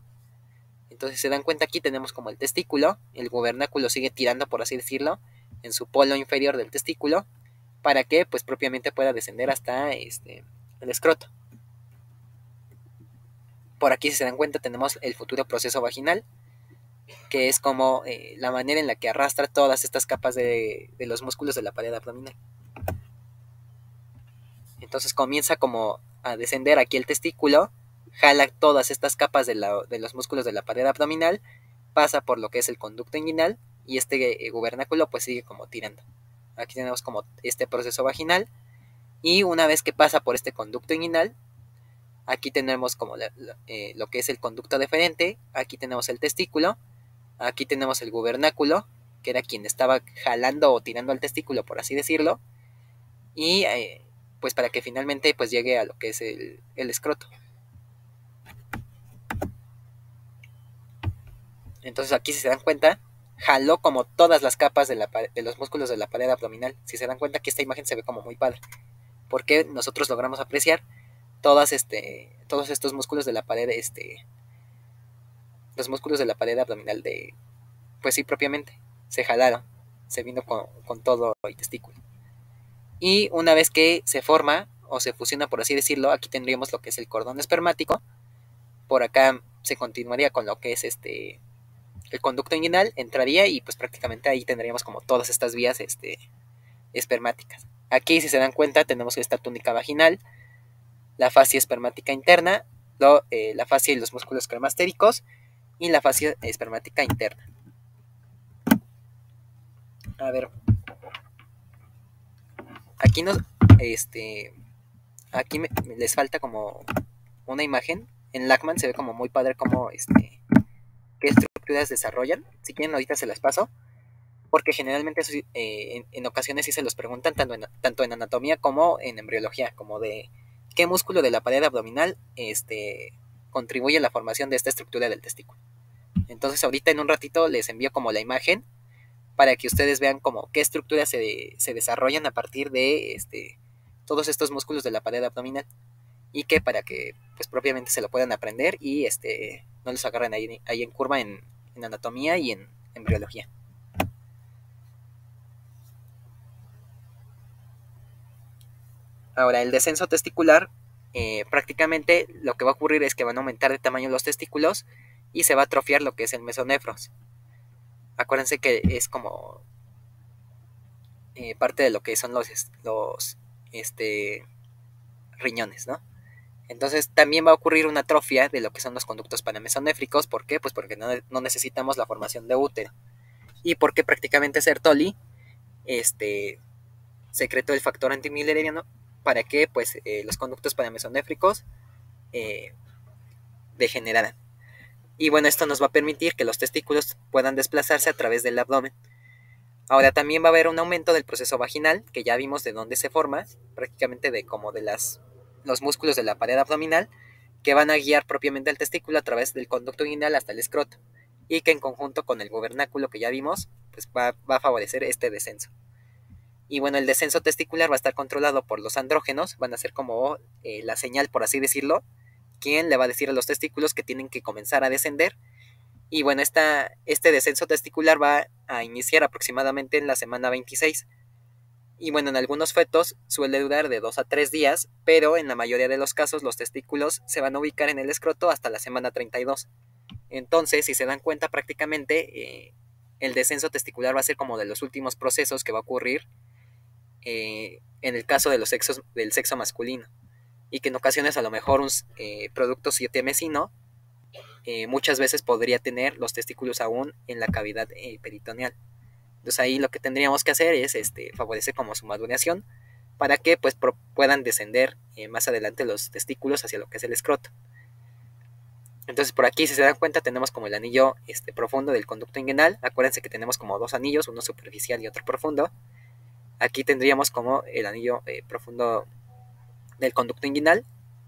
Entonces se dan cuenta aquí tenemos como el testículo, el gubernáculo sigue tirando por así decirlo en su polo inferior del testículo para que pues propiamente pueda descender hasta este el escroto. Por aquí si se dan cuenta tenemos el futuro proceso vaginal que es como eh, la manera en la que arrastra todas estas capas de, los músculos de la pared abdominal. Entonces comienza como a descender aquí el testículo, jala todas estas capas de, los músculos de la pared abdominal, pasa por lo que es el conducto inguinal y este eh, gubernáculo pues sigue como tirando. Aquí tenemos como este proceso vaginal y una vez que pasa por este conducto inguinal, aquí tenemos como eh, lo que es el conducto deferente, aquí tenemos el testículo Aquí tenemos el gubernáculo, que era quien estaba jalando o tirando al testículo, por así decirlo. Y eh, pues para que finalmente pues llegue a lo que es el, escroto. Entonces aquí si se dan cuenta, jaló como todas las capas de, la, de los músculos de la pared abdominal. Si se dan cuenta que esta imagen se ve como muy padre. Porque nosotros logramos apreciar todas este, todos estos músculos de la pared este, los músculos de la pared abdominal de, pues sí, propiamente, se jalaron, se vino con, todo el testículo. Y una vez que se forma o se fusiona, por así decirlo, aquí tendríamos lo que es el cordón espermático. Por acá se continuaría con lo que es este el conducto inguinal, entraría y pues prácticamente ahí tendríamos como todas estas vías este, espermáticas. Aquí, si se dan cuenta, tenemos esta túnica vaginal, la fascia espermática interna, eh, la fascia y los músculos cremastéricos y la fascia espermática interna. A ver. Aquí nos este aquí les falta como una imagen. En Lachman se ve como muy padre como este qué estructuras desarrollan. Si quieren ahorita se las paso. Porque generalmente eh, en, ocasiones sí se los preguntan tanto en, tanto en anatomía como en embriología, como de qué músculo de la pared abdominal este, contribuye a la formación de esta estructura del testículo. Entonces ahorita en un ratito les envío como la imagen para que ustedes vean como qué estructuras se, desarrollan a partir de este, todos estos músculos de la pared abdominal y que para que pues propiamente se lo puedan aprender y este, no los agarren ahí, ahí en curva en, anatomía y en embriología. Ahora, el descenso testicular eh, prácticamente lo que va a ocurrir es que van a aumentar de tamaño los testículos y se va a atrofiar lo que es el mesonefros. Acuérdense que es como eh, parte de lo que son los, los este, riñones, ¿no? Entonces también va a ocurrir una atrofia de lo que son los conductos paramesonéfricos. ¿Por qué? Pues porque no, necesitamos la formación de útero. Y porque prácticamente Sertoli este, secretó el factor antimileriano para que pues, eh, los conductos paramesonéfricos eh, degeneraran. Y bueno, esto nos va a permitir que los testículos puedan desplazarse a través del abdomen. Ahora también va a haber un aumento del proceso vaginal, que ya vimos de dónde se forma, prácticamente de como de las, los músculos de la pared abdominal, que van a guiar propiamente al testículo a través del conducto inguinal hasta el escroto, y que en conjunto con el gubernáculo que ya vimos, pues va a favorecer este descenso. Y bueno, el descenso testicular va a estar controlado por los andrógenos, van a ser como eh, la señal, por así decirlo, quien le va a decir a los testículos que tienen que comenzar a descender. Y bueno, esta, este descenso testicular va a iniciar aproximadamente en la semana 26. Y bueno, en algunos fetos suele durar de 2 a 3 días, pero en la mayoría de los casos los testículos se van a ubicar en el escroto hasta la semana 32. Entonces, si se dan cuenta, prácticamente eh, el descenso testicular va a ser como de los últimos procesos que va a ocurrir eh, en el caso de los sexos, del sexo masculino y que en ocasiones a lo mejor un eh, producto siete-mesino eh, muchas veces podría tener los testículos aún en la cavidad peritoneal. Entonces ahí lo que tendríamos que hacer es este, favorecer como su maduración para que pues puedan descender más adelante los testículos hacia lo que es el escroto. Entonces por aquí, si se dan cuenta, tenemos como el anillo este, profundo del conducto inguinal. Acuérdense que tenemos como dos anillos, uno superficial y otro profundo. Aquí tendríamos como el anillo eh, profundo del conducto inguinal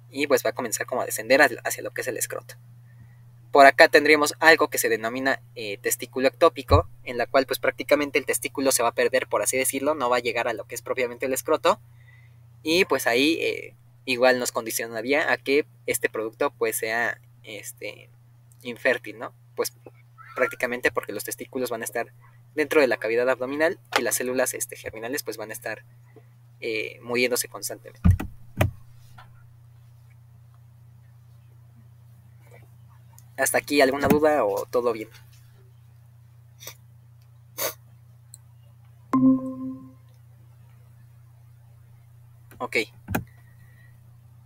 y pues va a comenzar como a descender hacia lo que es el escroto. Por acá tendríamos algo que se denomina eh, testículo ectópico, en la cual pues prácticamente el testículo se va a perder, por así decirlo, no va a llegar a lo que es propiamente el escroto. Y pues ahí eh, igual nos condicionaría a que este producto pues sea este, infértil, ¿no? Pues prácticamente porque los testículos van a estar dentro de la cavidad abdominal y las células este, germinales pues van a estar eh, moviéndose constantemente. ¿Hasta aquí alguna duda o todo bien? Ok.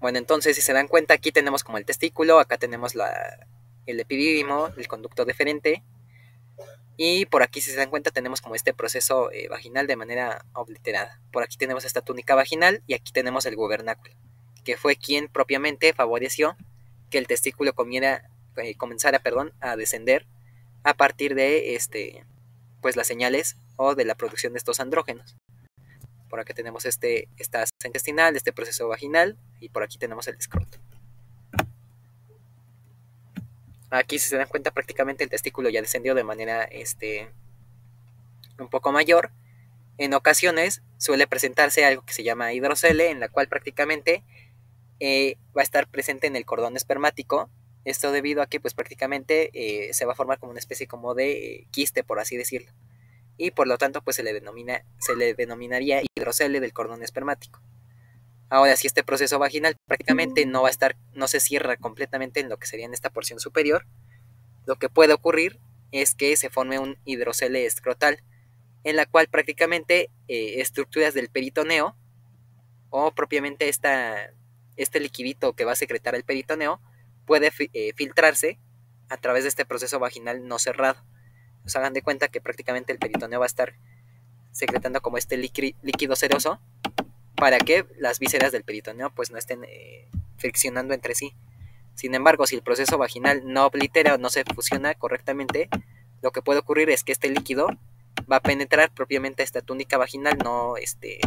Bueno, entonces si se dan cuenta, aquí tenemos como el testículo, acá tenemos la, el epidídimo, el conducto deferente. Y por aquí, si se dan cuenta, tenemos como este proceso eh, vaginal de manera obliterada. Por aquí tenemos esta túnica vaginal y aquí tenemos el gubernáculo, que fue quien propiamente favoreció que el testículo comiera eh, comenzara perdón, a descender a partir de este, pues las señales o de la producción de estos andrógenos. Por aquí tenemos este, esta intestinal, este proceso vaginal y por aquí tenemos el escroto. Aquí si se dan cuenta prácticamente el testículo ya descendió de manera este, un poco mayor. En ocasiones suele presentarse algo que se llama hidrocele, en la cual prácticamente eh, va a estar presente en el cordón espermático esto debido a que pues prácticamente eh, se va a formar como una especie como de quiste, por así decirlo. Y por lo tanto pues se le, denomina, se le denominaría hidrocele del cordón espermático. Ahora, si este proceso vaginal prácticamente no va a estar, no se cierra completamente en lo que sería en esta porción superior, lo que puede ocurrir es que se forme un hidrocele escrotal, en la cual prácticamente eh, estructuras del peritoneo, o propiamente esta, este liquidito que va a secretar el peritoneo, puede eh, filtrarse a través de este proceso vaginal no cerrado. Nos hagan de cuenta que prácticamente el peritoneo va a estar secretando como este líquido ceroso para que las vísceras del peritoneo pues no estén eh, friccionando entre sí. Sin embargo, si el proceso vaginal no oblitera o no se fusiona correctamente, lo que puede ocurrir es que este líquido va a penetrar propiamente esta túnica vaginal no este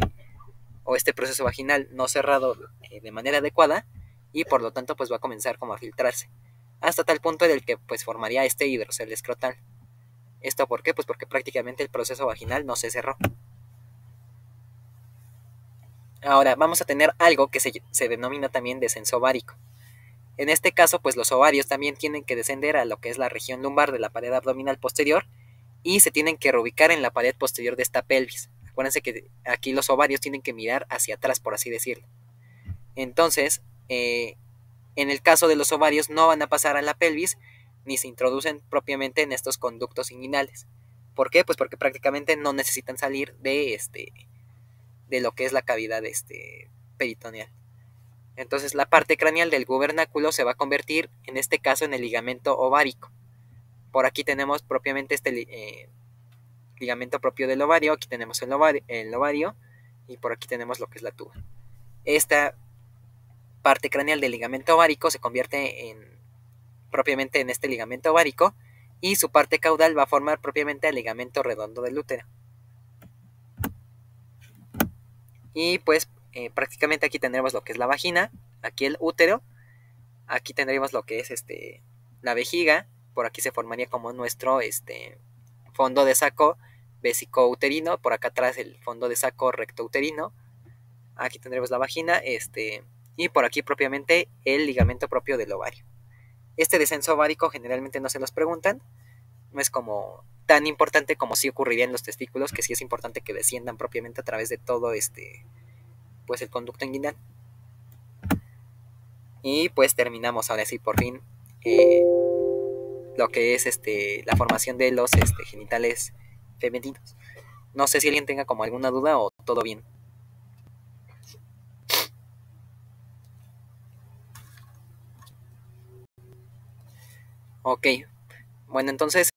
o este proceso vaginal no cerrado eh, de manera adecuada y por lo tanto pues va a comenzar como a filtrarse hasta tal punto en el que pues formaría este hidrocel escrotal. ¿Esto por qué? Pues porque prácticamente el proceso vaginal no se cerró. Ahora vamos a tener algo que se, se denomina también descenso ovárico. En este caso pues los ovarios también tienen que descender a lo que es la región lumbar de la pared abdominal posterior y se tienen que reubicar en la pared posterior de esta pelvis. Acuérdense que aquí los ovarios tienen que mirar hacia atrás, por así decirlo. Entonces, eh, en el caso de los ovarios no van a pasar a la pelvis ni se introducen propiamente en estos conductos inguinales. ¿Por qué? Pues porque prácticamente no necesitan salir de este de lo que es la cavidad este, peritoneal. Entonces la parte craneal del gubernáculo se va a convertir en este caso en el ligamento ovárico. Por aquí tenemos propiamente este eh, ligamento propio del ovario, aquí tenemos el ovario, el ovario y por aquí tenemos lo que es la tuba. Esta parte craneal del ligamento ovárico se convierte en propiamente en este ligamento ovárico y su parte caudal va a formar propiamente el ligamento redondo del útero. Y pues eh, prácticamente aquí tendremos lo que es la vagina, aquí el útero, aquí tendremos lo que es este la vejiga, por aquí se formaría como nuestro este fondo de saco uterino por acá atrás el fondo de saco recto uterino, aquí tendremos la vagina, este y por aquí propiamente el ligamento propio del ovario. Este descenso ovárico generalmente no se los preguntan, no es como tan importante como si ocurriría en los testículos, que sí es importante que desciendan propiamente a través de todo este, pues el conducto inguinal. Y pues terminamos ahora sí por fin eh, lo que es este, la formación de los este, genitales femeninos. No sé si alguien tenga como alguna duda o todo bien. Ok, bueno entonces